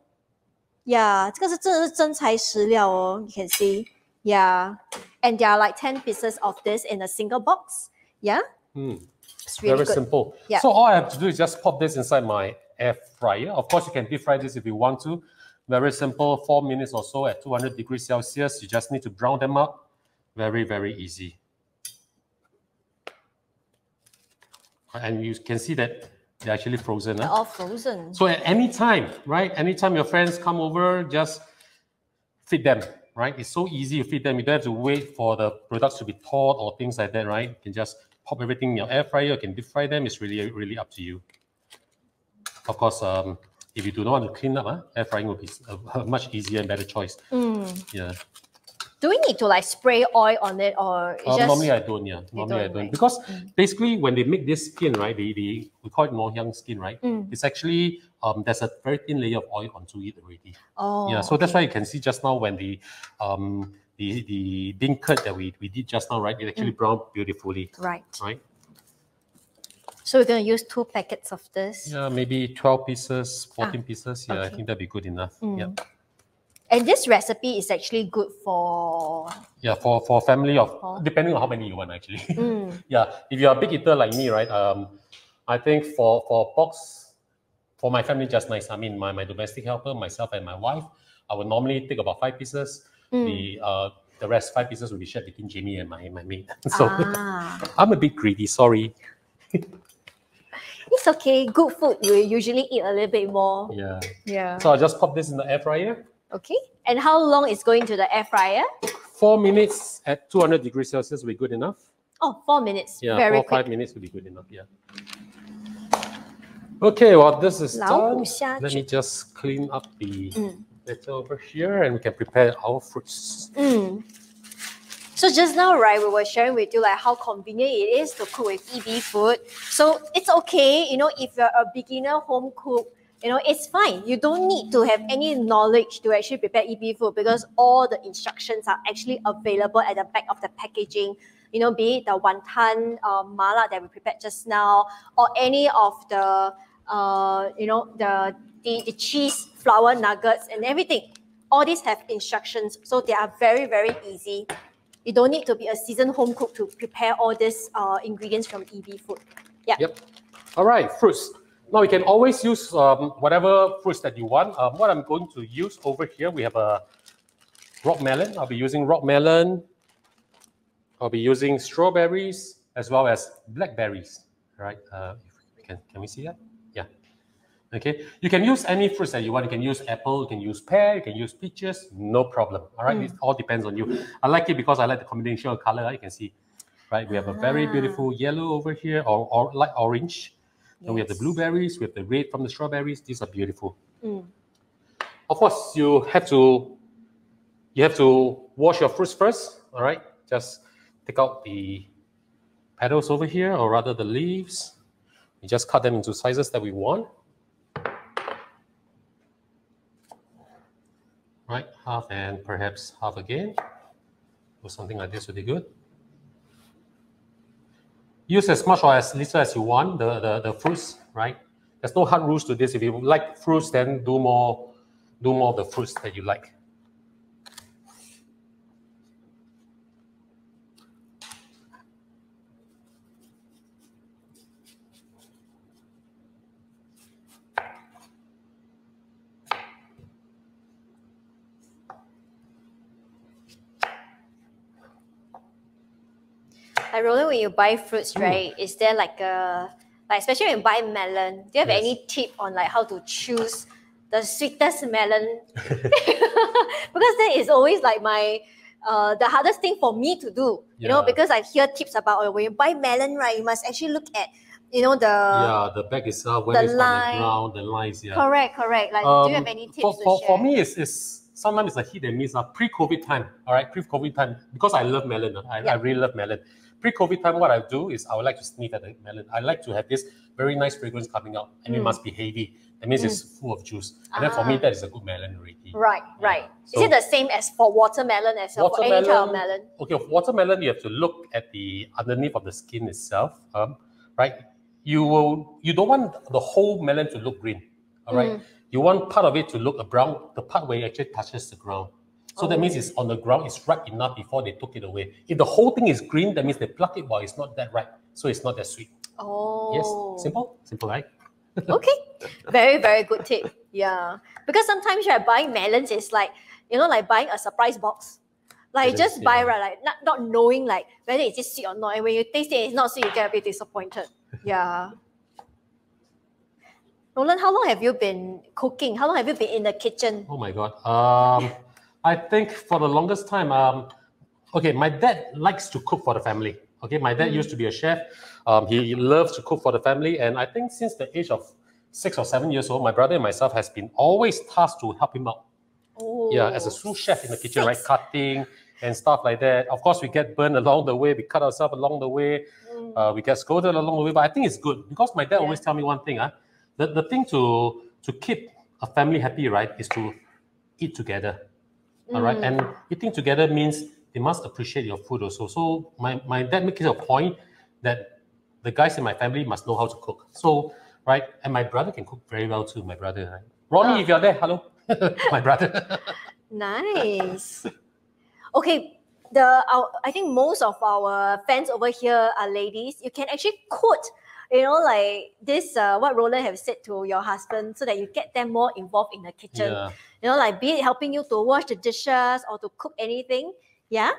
Yeah, 这个是真的是真材实料哦. You can see. Yeah, and there are like ten pieces of this in a single box. Yeah, Mm, it's really very good. simple. Yeah. So all I have to do is just pop this inside my air fryer. Of course, you can deep fry this if you want to. Very simple, four minutes or so at 200 degrees Celsius. You just need to brown them up. Very, very easy. And you can see that they're actually frozen. They're huh? all frozen. So at any time, right? Anytime your friends come over, just feed them, right? It's so easy to feed them. You don't have to wait for the products to be thawed or things like that, right? You can just pop everything in your air fryer. You can deep fry them. It's really, really up to you. Of course, um, if you do not want to clean up, huh, air frying will be a, much easier and better choice. Mm. Yeah. Do we need to like spray oil on it or Uh, just normally I don't, yeah. Normally I don't, don't. right? Because Mm. basically when they make this skin, right, the, the we call it ngoh hiang skin, right? Mm. It's actually um, there's a very thin layer of oil onto it already. oh yeah, so that's why you can see just now when the um the the bean curd that we, we did just now, right? It actually browned beautifully, right. right? So we're gonna use two packets of this. Yeah, maybe 12 pieces, 14 pieces. Yeah, I think that'd be good enough. Mm. Yeah. And this recipe is actually good for Yeah, for for family of depending on how many you want actually. mm, yeah, if you're a big eater like me, right? Um, I think for for box for my family just nice. I mean, my, my domestic helper, myself and my wife, I would normally take about five pieces mm. the uh, the rest five pieces will be shared between Jamie and my my mate. So ah. I'm a bit greedy. Sorry. it's okay. Good food we usually eat a little bit more. Yeah. Yeah. So I'll just pop this in the air fryer. Okay. And how long is going to the air fryer? Four minutes at 200 degrees Celsius will be good enough. Oh, four minutes. Yeah, Very four quick. five minutes will be good enough. Yeah. Okay, well, this is done. Let me just clean up the mm over here and we can prepare our fruits. Mm. So just now, right, we were sharing with you like how convenient it is to cook with EB food. So it's okay, you know, if you're a beginner home cook, you know, it's fine. You don't need to have any knowledge to actually prepare EB food because all the instructions are actually available at the back of the packaging. You know, be it the wonton uh, mala that we prepared just now, or any of the uh, you know, the the, the cheese, flour nuggets, and everything. All these have instructions, so they are very, very easy. You don't need to be a seasoned home cook to prepare all these uh, ingredients from EB food. Yeah. Yep. All right, fruits. Now you can always use um, whatever fruits that you want. Um, what I'm going to use over here, we have a rock melon. I'll be using rock melon. I'll be using strawberries as well as blackberries. All right. Uh, can, can we see that? Okay. You can use any fruits that you want. You can use apple, you can use pear, you can use peaches, no problem. All right. It all depends on you. I like it because I like the combination of color. You can see, right? We have a very Ah. beautiful yellow over here or, or light orange. Then we have the blueberries, we have the red from the strawberries. These are beautiful. Mm. Of course, you have to you have to wash your fruits first. All right, just take out the petals over here, or rather the leaves. We just cut them into sizes that we want. Right, half and perhaps half again. Or something like this would be good. Use as much or as little as you want the, the, the fruits, right? There's no hard rules to this. If you like fruits, then do more do more of the fruits that you like. Like Roland, when you buy fruits, Mm. right? Is there like a like especially when you buy melon? Do you have Yes. any tip on like how to choose the sweetest melon? because that is always like my uh the hardest thing for me to do. You know, because I hear tips about oh, when you buy melon, right? You must actually look at you know the yeah, the back itself, when the it's on line. the ground, the lines, yeah. correct, correct. Like, do you have Um, any tips for, to for, for me, it's, it's sometimes it's a hit and miss. Uh, pre-COVID time, all right, pre-COVID time, because I love melon. uh, I, Yeah. I really love melon. Pre-COVID time, what I do is I would like to sniff at the melon. I like to have this very nice fragrance coming out, and it Mm. must be heavy. That means it's full of juice. And then for Ah. me, that is a good melon already. Right, right. Is it the same as for watermelon as well? For any of Watermelon- melon? Okay, for watermelon, you have to look at the underneath of the skin itself, um, right? You will you don't want the whole melon to look green, all right? Mm. You want part of it to look a brown, the part where it actually touches the ground. So that means Oh. it's on the ground, it's ripe enough before they took it away. If the whole thing is green, that means they pluck it while it's not that ripe, so it's not that sweet. Oh. Yes, simple, simple, right? okay very very good tip yeah because sometimes you're buying melons it's like you know like buying a surprise box like just is, buy yeah. right like not, not knowing like whether it's just sweet or not and when you taste it it's not sweet you get a bit disappointed yeah Roland, how long have you been cooking? How long have you been in the kitchen? Oh my god. Um, I think for the longest time, um, okay, my dad likes to cook for the family. Okay, my dad Mm. used to be a chef. Um, he, he loves to cook for the family, and I think since the age of six or seven years old, my brother and myself has been always tasked to help him out. Oh, Yeah, as a sous chef in the kitchen, right, cutting and stuff like that. Of course, we get burned along the way. We cut ourselves along the way. Mm. Uh, we get scolded along the way, but I think it's good because my dad Yeah. always tell me one thing. Uh, the, the thing to to keep a family happy, right, is to eat together. All right, Mm. and eating together means they must appreciate your food also. So my, my dad makes it a point that the guys in my family must know how to cook. So right, and my brother can cook very well too. My brother, right? Ronnie, Ah. if you're there, hello, my brother. Nice. Okay, the our, I think most of our fans over here are ladies. You can actually quote, you know, like this uh, what Roland have said to your husband, so that you get them more involved in the kitchen. yeah. You know, like be it helping you to wash the dishes or to cook anything. Yeah.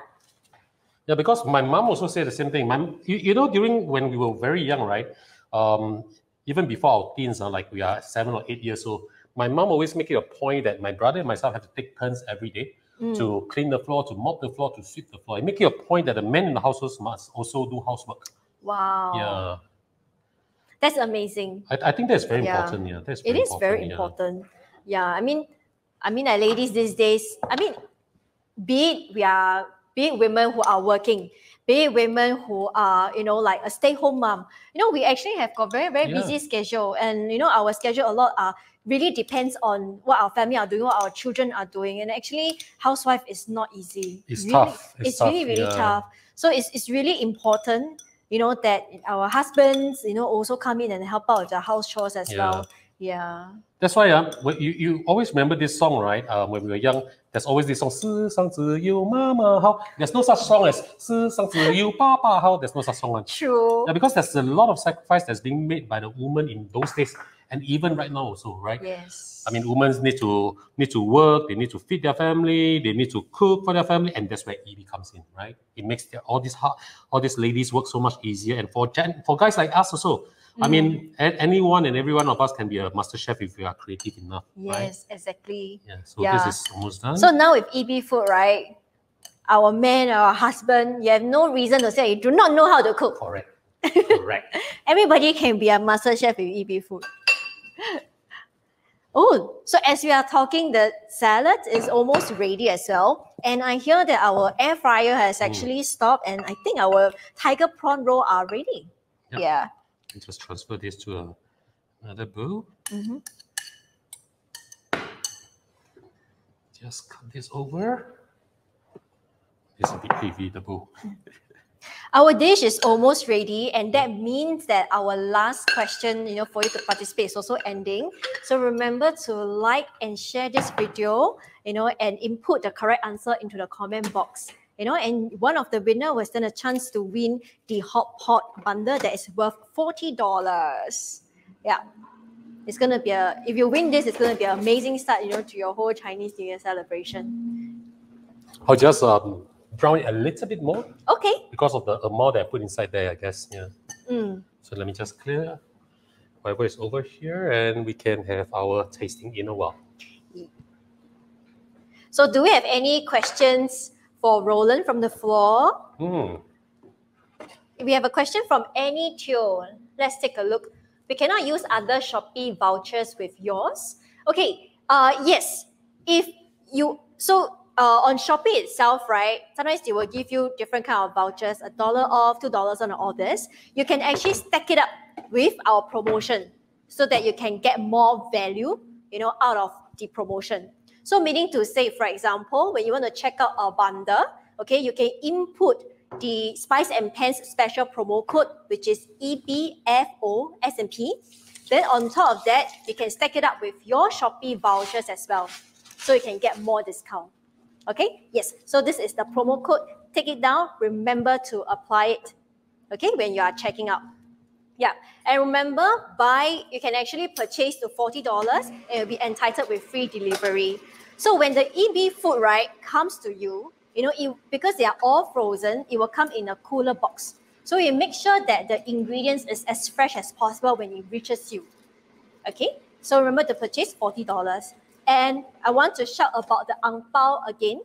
Yeah, because my mom also said the same thing. My, you, you know, during when we were very young, right? Um, even before our teens, uh, like we are seven or eight years old, my mom always make it a point that my brother and myself have to take turns every day Mm. to clean the floor, to mop the floor, to sweep the floor. And make it a point that the men in the household must also do housework. Wow. Yeah, That's amazing. I, I think that's very Yeah. important. Yeah, that's It very is very yeah. important. Yeah, I mean, I mean, like ladies these days. I mean, be it we are, be it women who are working, be it women who are, you know, like a stay-home mom. You know, we actually have got very very Yeah. busy schedule, and you know, our schedule a lot are really depends on what our family are doing, what our children are doing, and actually, housewife is not easy. It's really, tough. It's, It's tough, really really yeah. tough. So it's it's really important. You know that our husbands, you know, also come in and help out with the house chores as Yeah. well. Yeah. That's why um, when you, you always remember this song, right? Um, when we were young, there's always this song, 世上只有妈妈好. There's no such song as 世上只有爸爸好. There's no such song. one. True. Yeah, because there's a lot of sacrifice that's being made by the woman in those days, and even right now also, right? Yes. I mean, women need to need to work. They need to feed their family. They need to cook for their family, and that's where EB comes in, right? It makes their, all these hard, all these ladies work so much easier. And for gen, for guys like us also, I mean, a- anyone and every one of us can be a master chef if we are creative enough, right? yes, exactly. Yeah. So Yeah. this is almost done. So now with EB food, right? Our man, our husband, you have no reason to say you do not know how to cook. correct. Correct. Everybody can be a master chef with EB food. oh, so as we are talking, the salad is almost ready as well. And I hear that our air fryer has Mm. actually stopped, and I think our tiger prawn roll are ready. Yep. Yeah. And just transfer this to a, another bowl. Mhm. Just cut this over. This is a bit heavy, the bowl. Our dish is almost ready, and that means that our last question, you know, for you to participate is also ending. So remember to like and share this video, you know, and input the correct answer into the comment box. You know, and one of the winner was then a chance to win the hot pot bundle that is worth forty dollars. Yeah, it's gonna be a. If you win this, it's gonna be an amazing start, you know, to your whole Chinese New Year celebration. I'll just um, brown it a little bit more Okay. because of the amount that I put inside there, I guess. Yeah. Mm. So let me just clear whatever is over here and we can have our tasting in a while. So, do we have any questions for Roland from the floor? Hmm. We have a question from Annie Teo. Let's take a look. We cannot use other Shopee vouchers with yours. Okay. Uh, yes. If you so uh, on Shopee itself, right? Sometimes they will give you different kind of vouchers, a dollar off, two dollars on all this. You can actually stack it up with our promotion so that you can get more value, you know, out of the promotion. So meaning to say, for example, when you want to check out a bundle, okay, you can input the Spice and Pans special promo code, which is E EBFO S&P. Then on top of that, you can stack it up with your Shopee vouchers as well. So you can get more discount. Okay, yes. So this is the promo code. Take it down. Remember to apply it. Okay, when you are checking out. Yeah, and remember, buy you can actually purchase to forty dollars and you'll be entitled with free delivery. So when the EB food right comes to you, you know, it, because they are all frozen, it will come in a cooler box. So you make sure that the ingredients is as fresh as possible when it reaches you. Okay, so remember to purchase forty dollars. And I want to shout about the ang pao again.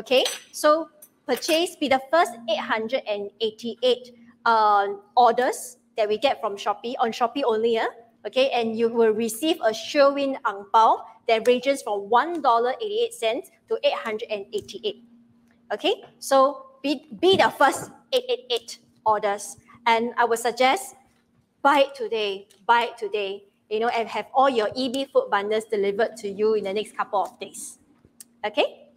Okay, so purchase be the first 888 uh, orders that we get from Shopee on Shopee only. Yeah? Okay, and you will receive a sure win ang pao that ranges from $1.88 to 888. Okay, so be, be the first 888 orders. And I would suggest buy it today, buy it today, you know, and have all your EB food bundles delivered to you in the next couple of days. Okay?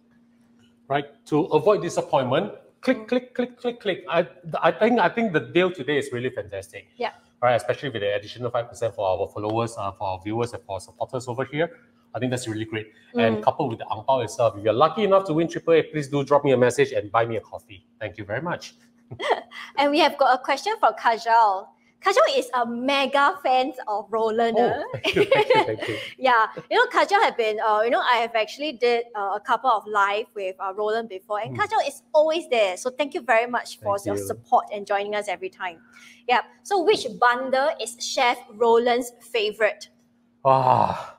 Right. To avoid disappointment, click, click, click, click, click. I, I think I think the deal today is really fantastic. Yeah. Right, especially with the additional five percent for our followers, uh, for our viewers, and for our supporters over here. I think that's really great. And coupled with the ang pao itself, if you're lucky enough to win AAA, please do drop me a message and buy me a coffee. Thank you very much. And we have got a question for Kajal. Kajal is a mega fan of Roland. Oh, thank you, thank you, thank you. yeah, you know, Kajal have been, uh, you know, I have actually did uh, a couple of live with uh, Roland before, and Mm. Kajal is always there. So thank you very much for Thank your you. support and joining us every time. Yeah. So which bundle is Chef Roland's favorite? Ah,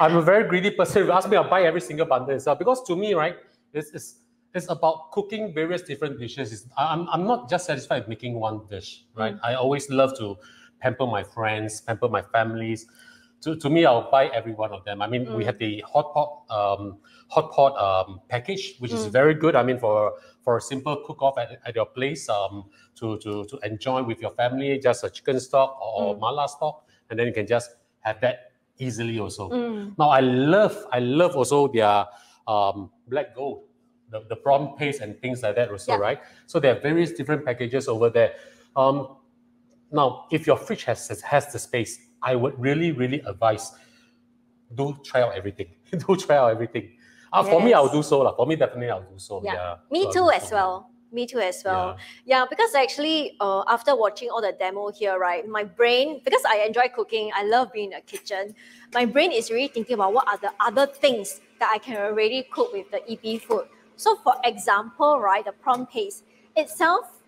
I'm a very greedy person. If you ask me, I'll buy every single bundle itself because to me, right, it's, it's, it's about cooking various different dishes. It's, I'm, I'm not just satisfied with making one dish, right? I always love to pamper my friends, pamper my families. To, to me, I'll buy every one of them. I mean, we have the hot pot, um, hot pot um, package, which is very good. I mean, for for a simple cook off at, at your place, um, to, to to enjoy with your family, just a chicken stock or, or mala stock, and then you can just have that easily also. Mm. Now I love I love also their um, black gold, the, the prawn paste and things like that also, Yeah. right? So there are various different packages over there. Um, now, if your fridge has has the space, I would really, really advise do try out everything. do try out everything. Uh, For me, I'll do so. lah. For me, definitely I'll do so. Yeah. Yeah. Me too as so. well. Me too as well. Yeah, because actually, uh, after watching all the demo here, right, my brain, because I enjoy cooking, I love being in the kitchen. My brain is really thinking about what are the other things that I can already cook with the EB food. So, for example, right, the prawn paste itself,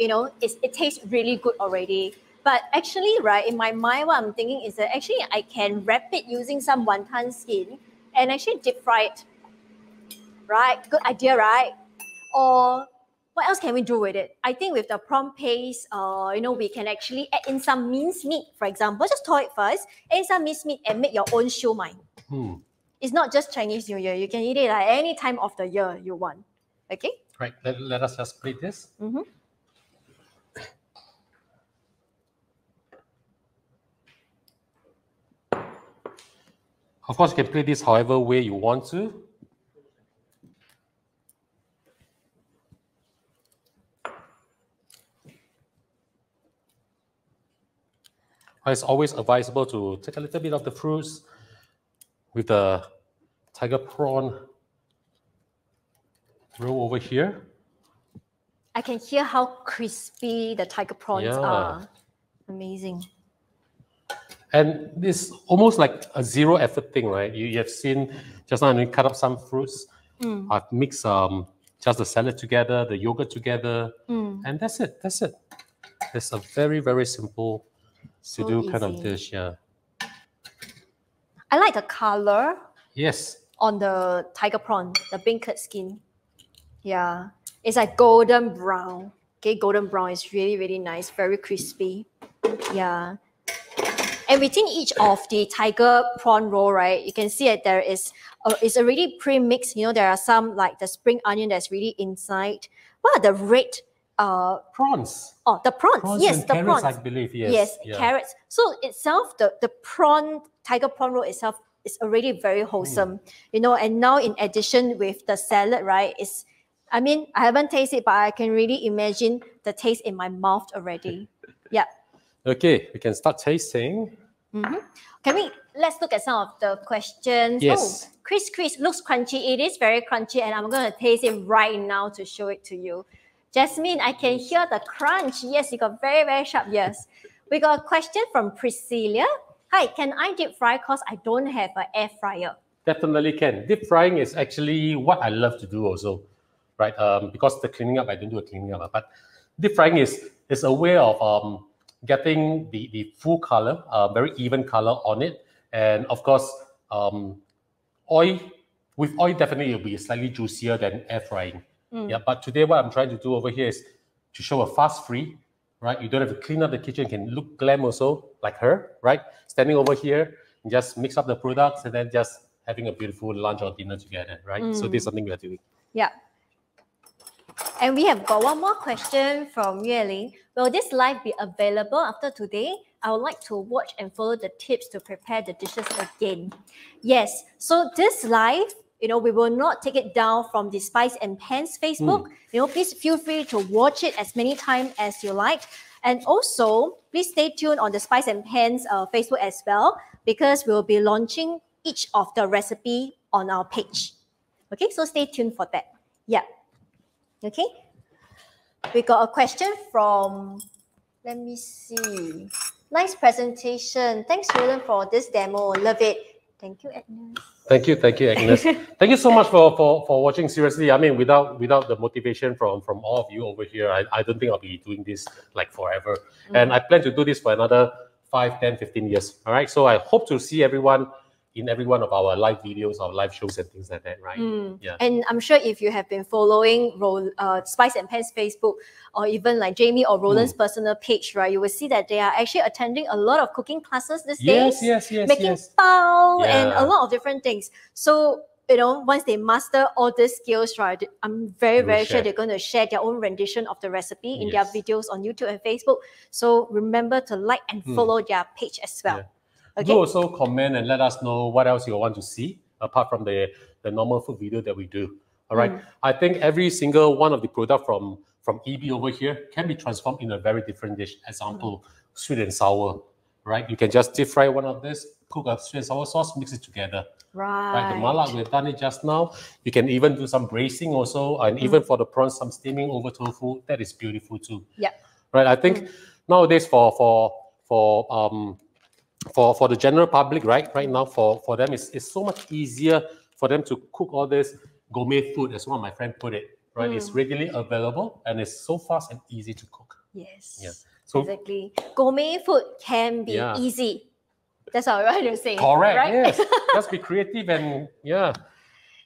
you know, it tastes really good already. But actually, right, in my mind, what I'm thinking is that actually I can wrap it using some wonton skin and actually deep fry it. Right? Good idea, right? Or what else can we do with it? I think with the prawn paste, uh, you know, we can actually add in some minced meat, for example. Just thaw it first, add some minced meat and make your own shumai. Hmm. It's not just Chinese New Year. You can eat it at any time of the year you want. Okay? Right. Let, let us just split this. Mm-hmm. Of course, you can play this however way you want to. It's always advisable to take a little bit of the fruits with the tiger prawn roll over here. I can hear how crispy the tiger prawns Yeah. are. Amazing. And this almost like a zero effort thing, right? You, you have seen just now, you cut up some fruits. Mm, I've mixed um, just the salad together, the yogurt together, mm. and that's it. That's it. It's a very, very simple to do kind of dish. Yeah. I like the color Yes. on the tiger prawn, the beancurd skin. Yeah, it's like golden brown. Okay, golden brown is really, really nice, very crispy. Yeah. And within each of the tiger prawn roll, right, you can see that there is, uh, it's already pre-mixed. You know, there are some like the spring onion that's really inside. What are the red, uh, Prawns. oh, the prawns. Prawns yes, the carrots, prawns. I believe. Yes. Yes, yeah. carrots. So itself, the the prawn tiger prawn roll itself is already very Hmm. wholesome, you know. And now in addition with the salad, right? Is I mean I haven't tasted, but I can really imagine the taste in my mouth already. yeah. Okay, we can start tasting. Mhm. Can we let's look at some of the questions? Yes. Oh, Chris Chris looks crunchy. It is very crunchy, and I'm gonna taste it right now to show it to you. Jasmine, I can hear the crunch. Yes, you got very, very sharp ears. We got a question from Priscilla. Hi, can I deep fry because I don't have an air fryer? Definitely can. Deep frying is actually what I love to do also, right? Um, because the cleaning up, I don't do a cleaning up, but deep frying is is a way of um, getting the, the full color, uh, very even color on it. And of course, um, oil, with oil, definitely it'll be slightly juicier than air frying. Mm. Yeah, but today what I'm trying to do over here is to show a fast free, right? You don't have to clean up the kitchen, you can look glam also, like her, right? Standing over here, and just mix up the products and then just having a beautiful lunch or dinner together, right? So Mm. this is something we are doing. Yeah. And we have got one more question from Yue Ling. Will this live be available after today? I would like to watch and follow the tips to prepare the dishes again. Yes. So this live, you know, we will not take it down from the Spice and Pans Facebook. You know, please feel free to watch it as many times as you like. And also, please stay tuned on the Spice and Pans uh, Facebook as well, because we'll be launching each of the recipe on our page. Okay, so stay tuned for that. Yeah. Okay. We got a question from, let me see. Nice presentation. Thanks, Roland, for this demo. Love it. Thank you, Agnes. Thank you, thank you, Agnes. thank you so much for, for, for watching. Seriously, I mean, without without the motivation from from all of you over here, I, I don't think I'll be doing this like forever. Mm. And I plan to do this for another 5, 10, 15 years. All right. So I hope to see everyone in every one of our live videos, our live shows, and things like that. Right. Mm. Yeah. And I'm sure if you have been following Ro- uh, Spice and Pans Facebook or even like Jamie or Roland's Mm. personal page, right, you will see that they are actually attending a lot of cooking classes these Yes, days. yes, yes, making yes. bao and a lot of different things. So you know, once they master all these skills, right, I'm very, very sure they're going to share their own rendition of the recipe in Yes. their videos on YouTube and Facebook. So remember to like and Hmm. follow their page as well. Do Okay. also comment and let us know what else you want to see apart from the, the normal food video that we do. All right. Mm. I think every single one of the product from from EB over here can be transformed in a very different dish. Example, Mm. sweet and sour, right? You can just deep fry one of this, cook a sweet and sour sauce, mix it together. Right. Right, the mala we've done it just now. You can even do some braising also, and even for the prawns, some steaming over tofu. That is beautiful too. Yeah. Right. I think nowadays for for for um for for the general public, right, right now for for them it's, it's so much easier for them to cook all this gourmet food, as one of my friend put it. Right, it's readily available and it's so fast and easy to cook. Yes. Yeah. So exactly. Gourmet food can be Yeah. easy. That's all right to say. correct. Right? Yes. Just be creative and yeah.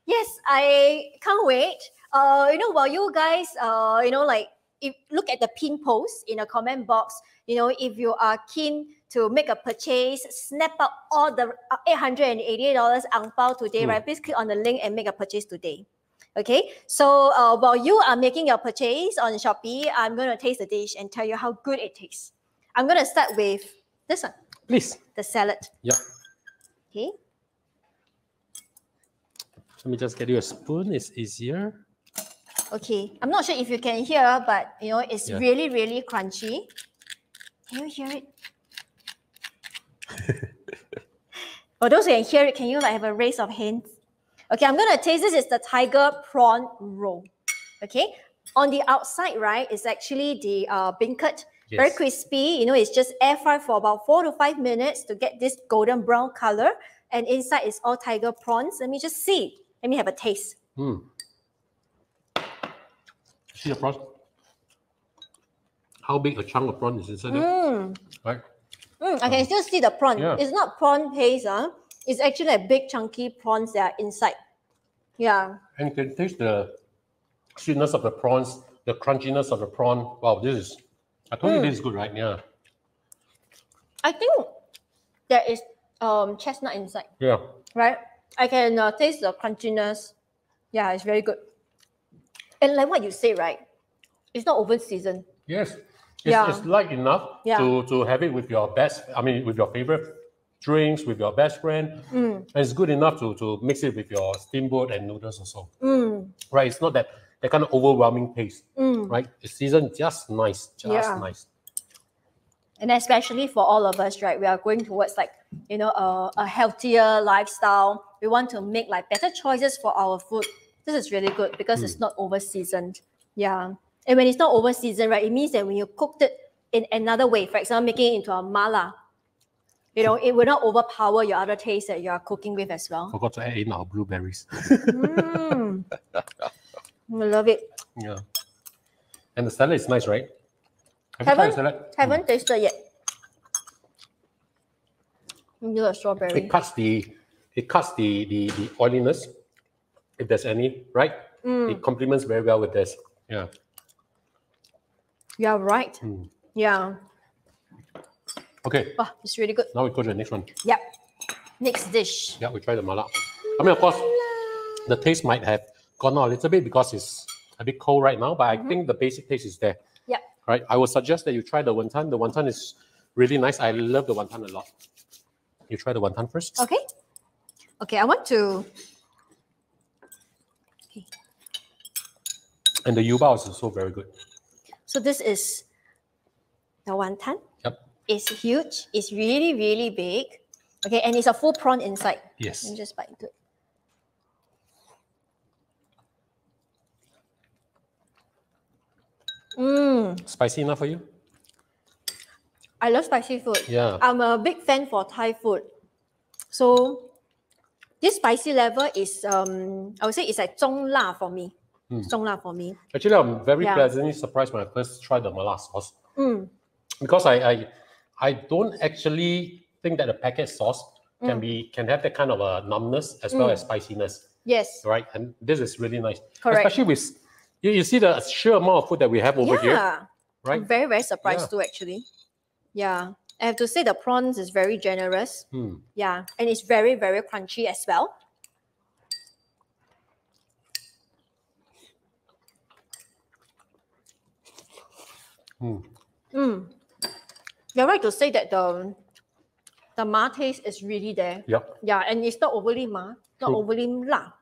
Yes, I can't wait. Uh, you know, while you guys, uh, you know, like if look at the pin post in the comment box, you know, if you are keen to make a purchase, snap out all the uh, $888 ang pao today, Hmm. right? Please click on the link and make a purchase today. Okay, so uh, while you are making your purchase on Shopee, I'm going to taste the dish and tell you how good it tastes. I'm going to start with this one, Please. the salad. Yeah. Okay, Let me just get you a spoon. It's easier. Okay, I'm not sure if you can hear, but you know, it's Yeah. really, really crunchy. Can you hear it? For those who can hear it, can you like have a raise of hands? Okay, I'm gonna taste this. Is the tiger prawn roll. Okay, on the outside, right, is actually the uh, beancurd, very Yes. crispy. You know, it's just air fried for about four to five minutes to get this golden brown color. And inside is all tiger prawns. Let me just see. Let me have a taste. Hmm. See the prawn? How big a chunk of prawn is inside there? Mm. Right? Mm, I can still see the prawn. Yeah. It's not prawn paste, huh? It's actually like big chunky prawns that are inside. Yeah. And you can taste the sweetness of the prawns, the crunchiness of the prawn. Wow, this is, I told you Mm. this is good, right? Yeah. I think there is um chestnut inside, Yeah. right? I can uh, taste the crunchiness. Yeah, it's very good. And like what you say, right? It's not over seasoned. Yes. It's, Yeah. it's light enough Yeah. to, to have it with your best, I mean, with your favorite drinks, with your best friend. Mm, And it's good enough to, to mix it with your steamboat and noodles also. mm, Right? It's not that, that kind of overwhelming taste, mm. right? It's seasoned just nice, just Yeah. nice. And especially for all of us, right? We are going towards like, you know, a, a healthier lifestyle. We want to make like better choices for our food. This is really good because it's not over seasoned. Yeah. And when it's not over seasoned, right, it means that when you cooked it in another way, for example, making it into a mala, you know, it will not overpower your other taste that you are cooking with as well. Forgot to add in our blueberries. Mm. I love it. yeah. And the salad is nice, right? Have you tried the Haven't, salad? haven't tasted yet. Mm, You got strawberry. It cuts the it cuts the the, the oiliness, if there's any, right? Mm. It complements very well with this. Yeah. You're right. Mm. Yeah. Okay. Wow, it's really good. Now we go to the next one. Yep. Next dish. Yeah, we try the mala. I mean, of course, the taste might have gone out a little bit because it's a bit cold right now, but I think the basic taste is there. Yep. Right. I would suggest that you try the wonton. The wonton is really nice. I love the wonton a lot. You try the wonton first. Okay. Okay, I want to. Okay. And the yuba is also very good. So this is the wonton. Yep. It's huge. It's really, really big. Okay, and it's a full prawn inside. Yes. Let me just bite into it. Mmm, Spicy enough for you? I love spicy food. Yeah. I'm a big fan for Thai food. So this spicy level is um I would say it's like 中辣 for me. Mm. 中辣 for me. Actually, I'm very Yeah. pleasantly surprised when I first tried the mala sauce Mm. because I, I I don't actually think that the packet sauce can Mm. be can have that kind of a numbness as well Mm. as spiciness, Yes. right? And this is really nice, Correct. especially with you, you see the sheer amount of food that we have over here, yeah. right? I'm very, very surprised Yeah. too, actually. Yeah. I have to say the prawns is very generous. Hmm. Yeah. And it's very, very crunchy as well. Hmm. Mm. You're right to say that the the ma taste is really there. Yep. Yeah, and it's not overly ma, not True. overly la.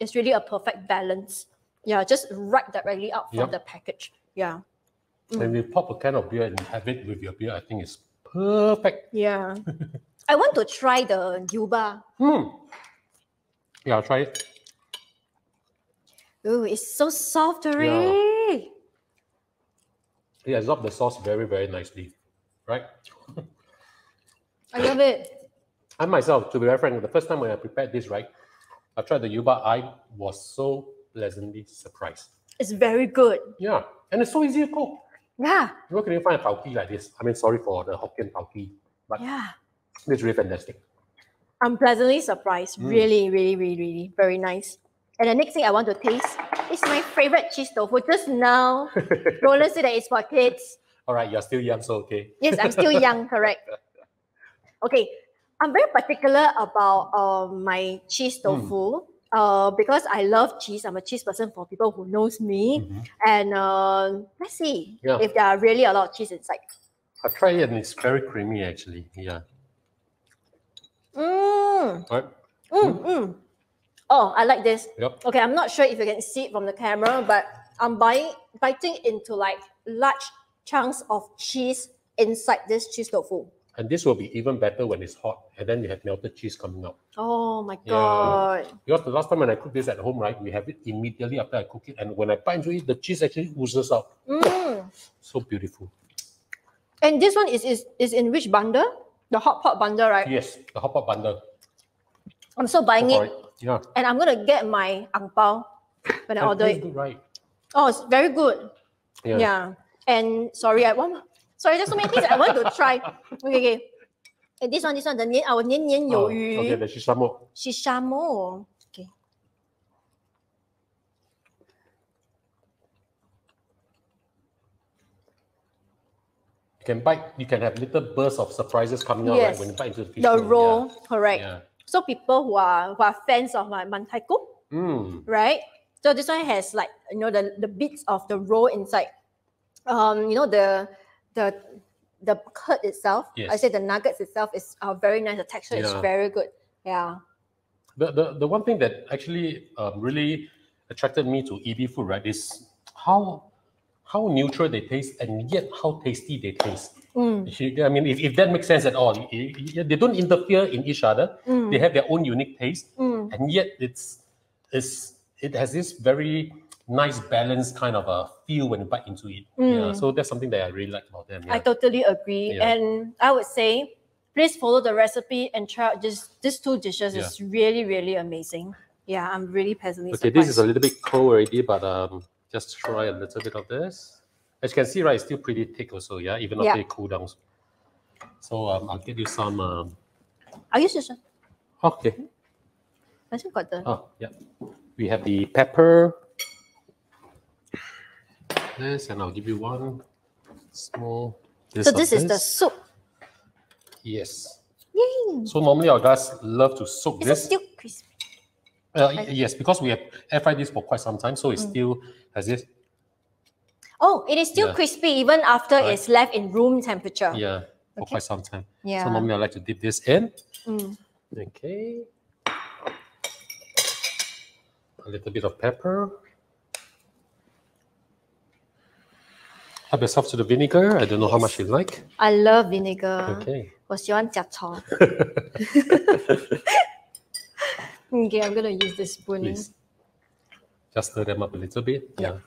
It's really a perfect balance. Yeah, just right directly out from Yep. the package. Yeah. And we pop a can of beer and have it with your beer, I think it's perfect. Yeah. I want to try the yuba. Hmm. Yeah, I'll try it. Ooh, it's so soft already. It absorbs the sauce very, very nicely. Right? I love it. I myself, to be very frank, the first time when I prepared this, right, I tried the yuba, I was so pleasantly surprised. It's very good. Yeah, and it's so easy to cook. Yeah. Where can you find a tauki like this? I mean, sorry for the Hokkien tauki, but Yeah. it's really fantastic. I'm pleasantly surprised. Mm. Really, really, really, really. Very nice. And the next thing I want to taste is my favorite cheese tofu. Just now, Roland said that it's for kids. All right, you're still young, so okay. Yes, I'm still young, correct. Okay, I'm very particular about uh, my cheese Hmm. tofu uh, because I love cheese. I'm a cheese person for people who knows me. Mhm. And uh, let's see Yeah. if there are really a lot of cheese inside. I tried it and it's very creamy actually. Yeah. All right. mm, mm. Oh, I like this. Yep. Okay, I'm not sure if you can see it from the camera, but I'm buying, biting into like large chunks of cheese inside this cheese tofu. And this will be even better when it's hot, and then you have melted cheese coming out. Oh my Yeah. god. Because the last time when I cooked this at home, right, we have it immediately after I cook it, and when I bite into it, the cheese actually oozes out. Mm. So beautiful. And this one is, is is in which bundle? The hot pot bundle, right? Yes, the hot pot bundle. I'm so buying Go it, yeah. And I'm gonna get my ang pao when I order it. Right? Oh, it's very good. Yeah. yeah. And sorry, I want sorry, there's so many things I want to try. Okay, okay. And this one, this one, the nian, our nian nian oh, you. Oh, okay, the shishamo. Shishamo. Okay. You can bite, you can have little bursts of surprises coming yes. out right, when you bite into the fish. The roll, yeah. correct. Yeah. So people who are who are fans of my mentaiko. Mm. right? So this one has like you know the the bits of the roll inside. Um, you know the the the curd itself. I say the nuggets itself is uh, very nice. The texture is very good. Yeah. The, the, the one thing that actually um, really attracted me to EB food, right, is how how neutral they taste and yet how tasty they taste. Mm, I mean, if, if that makes sense at all, they don't interfere in each other. mm, They have their own unique taste, mm. and yet it's it's it has this very nice balance kind of a feel when you bite into it. Yeah, Mm. so that's something that I really like about them. I totally agree. Yeah. And I would say, please follow the recipe and try out this these two dishes. Yeah. It's really, really amazing. Yeah, I'm really pleasantly Okay, surprised. this is a little bit cold already, but um, just try a little bit of this. As you can see, right, it's still pretty thick also, yeah, even Yeah. after it cool down. So um, I'll get you some. Um, Are you sure? okay, I got the. oh yeah, we have the pepper. This, and I'll give you one small. so of this is the soup. yes. Yay! So normally our guys love to soak Is this. still crispy? Uh, yes, because we have air fried this for quite some time, so it Mm. still has this. Oh, it is still Yeah. crispy even after Right. it's left in room temperature. Yeah, for Okay. quite some time. Yeah. So normally I like to dip this in. Mm. Okay. A little bit of pepper. Help yourself to the vinegar. I don't know how much you like. I love vinegar. Okay. 我喜欢加葱。okay, I'm gonna use this spoon. Please. Just stir them up a little bit. Yeah. Yeah.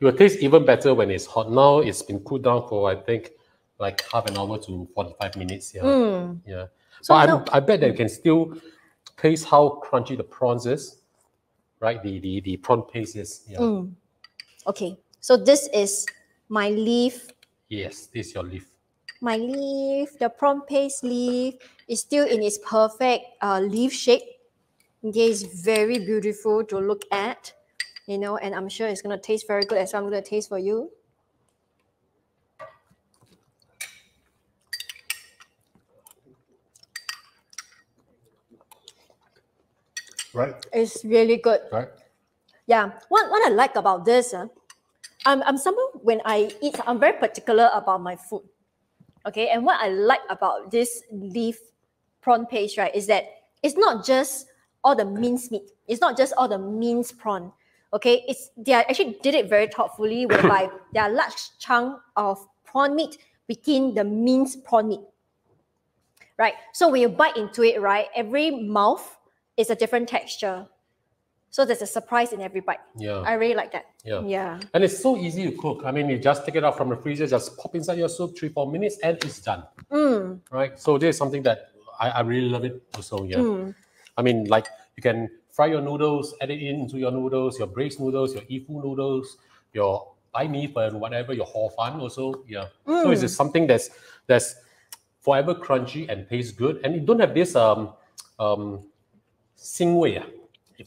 It will taste even better when it's hot. Now it's been cooled down for I think like half an hour to 45 minutes. Yeah. Mm. Yeah. So but I'm, I bet that you can still taste how crunchy the prawns is. Right? The the, the prawn paste is. Yeah. Mm. Okay, so this is my leaf. Yes, this is your leaf. My leaf, the prawn paste leaf is still in its perfect uh, leaf shape. Okay, it's very beautiful to look at, you know, and I'm sure it's gonna taste very good as well. I'm gonna taste for you. Right. It's really good. Right. Yeah. What what I like about this, uh, I'm I'm someone when I eat, I'm very particular about my food. Okay, and what I like about this leaf prawn paste, right, is that it's not just all the minced meat. It's not just all the minced prawn. Okay, it's they actually did it very thoughtfully, whereby there are large chunk of prawn meat within the minced prawn meat. Right? So when you bite into it, right, every mouth is a different texture. So there's a surprise in every bite. Yeah. I really like that. Yeah. Yeah. And it's so easy to cook. I mean, you just take it out from the freezer, just pop inside your soup, three, four minutes, and it's done. Mm, Right? So this is something that I, I really love it also. Yeah. mm. I mean, like you can fry your noodles, add it into your noodles, your braised noodles, your ifu noodles, your bai mi fan, whatever, your hor fan also. Yeah. So it's Mm. just something that's that's forever crunchy and tastes good. And it don't have this um um singway, ah,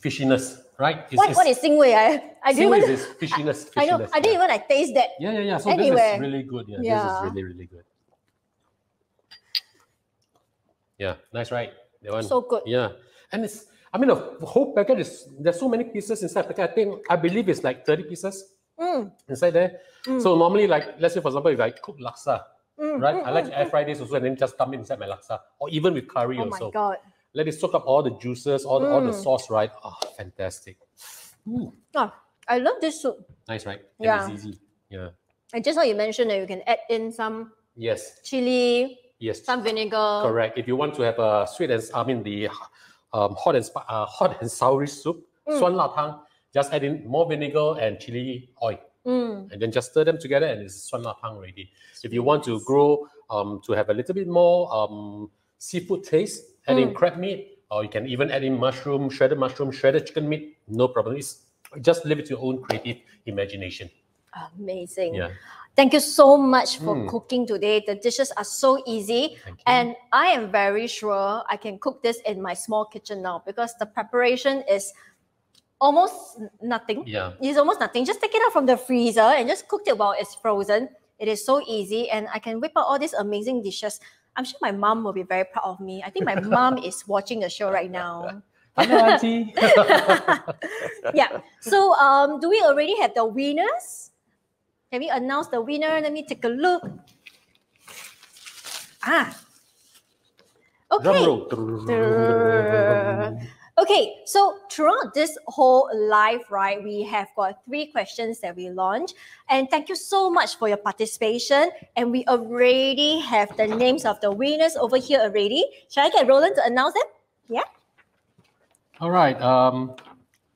fishiness, right? It's, What, it's, what is Singwei? I, I didn't even, is fishiness, fishiness. I know, I didn't even like taste that. Yeah, yeah, yeah. So Anywhere. this is really good. Yeah, this is really, really good. Yeah, nice, right? That one. So good. Yeah, and it's. I mean, the whole packet is. There's so many pieces inside the packet. I think I believe it's like thirty pieces Mm, inside there. Mm. So normally, like let's say for example, if I cook laksa, mm, right? mm, I like mm, to air mm. fry this also, and then just dump it inside my laksa, or even with curry Oh my also. God. Let it soak up all the juices, all the, all the Mm. sauce, right? Oh, fantastic. Ooh, Oh, I love this soup. nice, right? And Yeah. it's easy. Yeah. And just now you mentioned that you can add in some Yes. chili, Yes. some vinegar. Correct. If you want to have a sweet and I mean the um, hot and uh, hot and soury soup, Mm. suan la tang, just add in more vinegar and chili oil, Mm, and then just stir them together, and it's suan la tang already. If you want to grow um, to have a little bit more um, seafood taste, add in Mm. crab meat, or you can even add in mushroom, shredded mushroom, shredded chicken meat. No problem. It's just leave it to your own creative imagination. amazing. Yeah. Thank you so much for Mm. cooking today. The dishes are so easy. And I am very sure I can cook this in my small kitchen now because the preparation is almost nothing. yeah. It's almost nothing. Just take it out from the freezer and just cook it while it's frozen. It is so easy, and I can whip out all these amazing dishes. I'm sure my mom will be very proud of me. I think my mom is watching the show right now. Hello, auntie. Yeah. So, um, do we already have the winners? Can we announce the winner? Let me take a look. Ah. Okay. Okay, so throughout this whole live, right, we have got three questions that we launched. And thank you so much for your participation. And we already have the names of the winners over here already. Shall I get Roland to announce them? Yeah. All right. Um,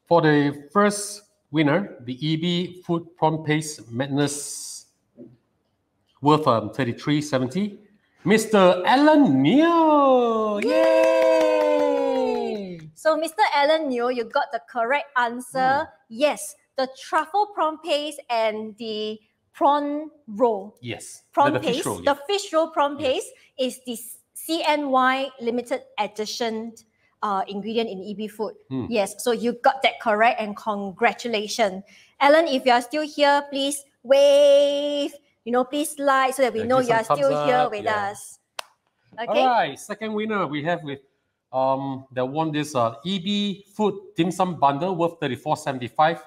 for the first winner, the EB Food Prawn Paste Madness worth um, 33.70, Mr. Alan Neo. Yay! So, Mr. Alan Neo, you got the correct answer. Yes, the truffle prawn paste and the prawn roll. Yes. Prawn the, the fish paste, roll, the fish roll prawn paste is the CNY limited edition uh, ingredient in EB food. Hmm. Yes, so you got that correct and congratulations. Alan, if you are still here, please wave, you know, please like so that we Yeah, know you are still thumbs here with yeah. us. Okay. All right. Second winner we have with um that won this uh, EB Food Dim Sum Bundle worth 34.75.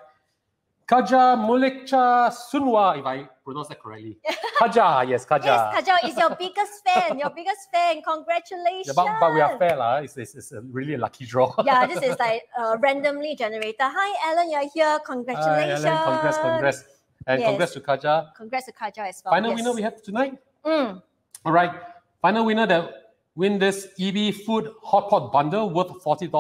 Kaja Mulikcha Sunwa, if I pronounce that correctly. Kaja, yes, Kaja. Yes, Kajal is your biggest fan, your biggest fan. Congratulations. Yeah, but, but we are fair, lah. It's, it's, it's a really a lucky draw. yeah, this is like uh, randomly generated. Hi, Alan, you're here. Hi, Congratulations. Alan, congrats, congrats. And Yes. congrats to Kaja. Congrats to Kaja as well. Final yes. winner we have tonight. Mm. All right. Final winner that win this EB Food Hot Pot Bundle worth $40.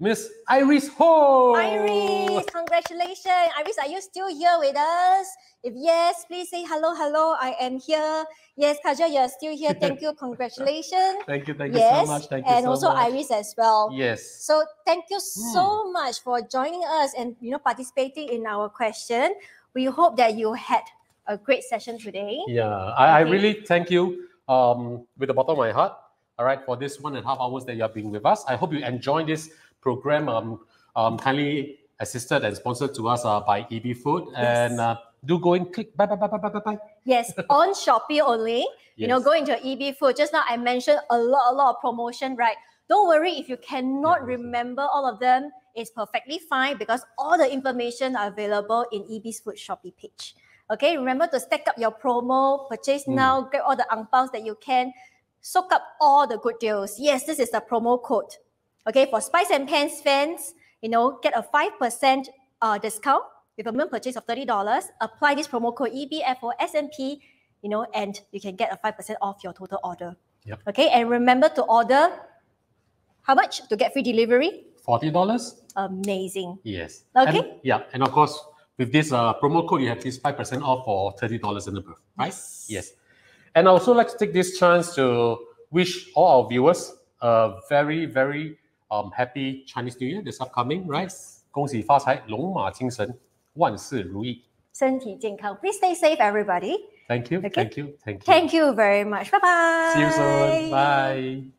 Miss Iris Ho. Iris, congratulations. Iris, are you still here with us? If yes, please say hello, hello. I am here. Yes, Kaja, you're still here. Thank you. Congratulations. Thank you, thank you yes, so much. Thank you and so also much. Iris as well. Yes. So thank you Hmm. so much for joining us and you know participating in our question. We hope that you had a great session today. Yeah, I, I really thank you um, with the bottom of my heart. All right, for this one and a half hours that you have been with us. I hope you enjoyed this program. Um, um, kindly assisted and sponsored to us uh, by EB Food. And uh, do go and click. Bye, bye, bye, bye, bye, bye, bye. Yes, on Shopee only. You know, Yes. go into EB Food. Just now I mentioned a lot, a lot of promotion, right? Don't worry if you cannot Yeah. remember all of them. It's perfectly fine because all the information are available in EB's Food Shopee page. Okay, remember to stack up your promo, purchase Mm. now, get all the angpaos that you can, soak up all the good deals. Yes, this is the promo code. Okay, for Spice and Pans fans, you know, get a 5% uh, discount with a minimum purchase of $30. Apply this promo code E EBFOSMP you know, and you can get a 5% off your total order. Yep. Okay, and remember to order how much to get free delivery? Forty dollars. Amazing. Yes. Okay. And, yeah, and of course with this uh, promo code you have this five percent off for thirty dollars and above, right? Yes. Yes. And I also like to take this chance to wish all our viewers a very very um happy Chinese New Year that's upcoming, right? 恭喜发财，龙马精神，万事如意。身体健康. Please stay safe, everybody. Thank you, Okay. thank you, thank you. Thank you very much. Bye bye. See you soon. Bye.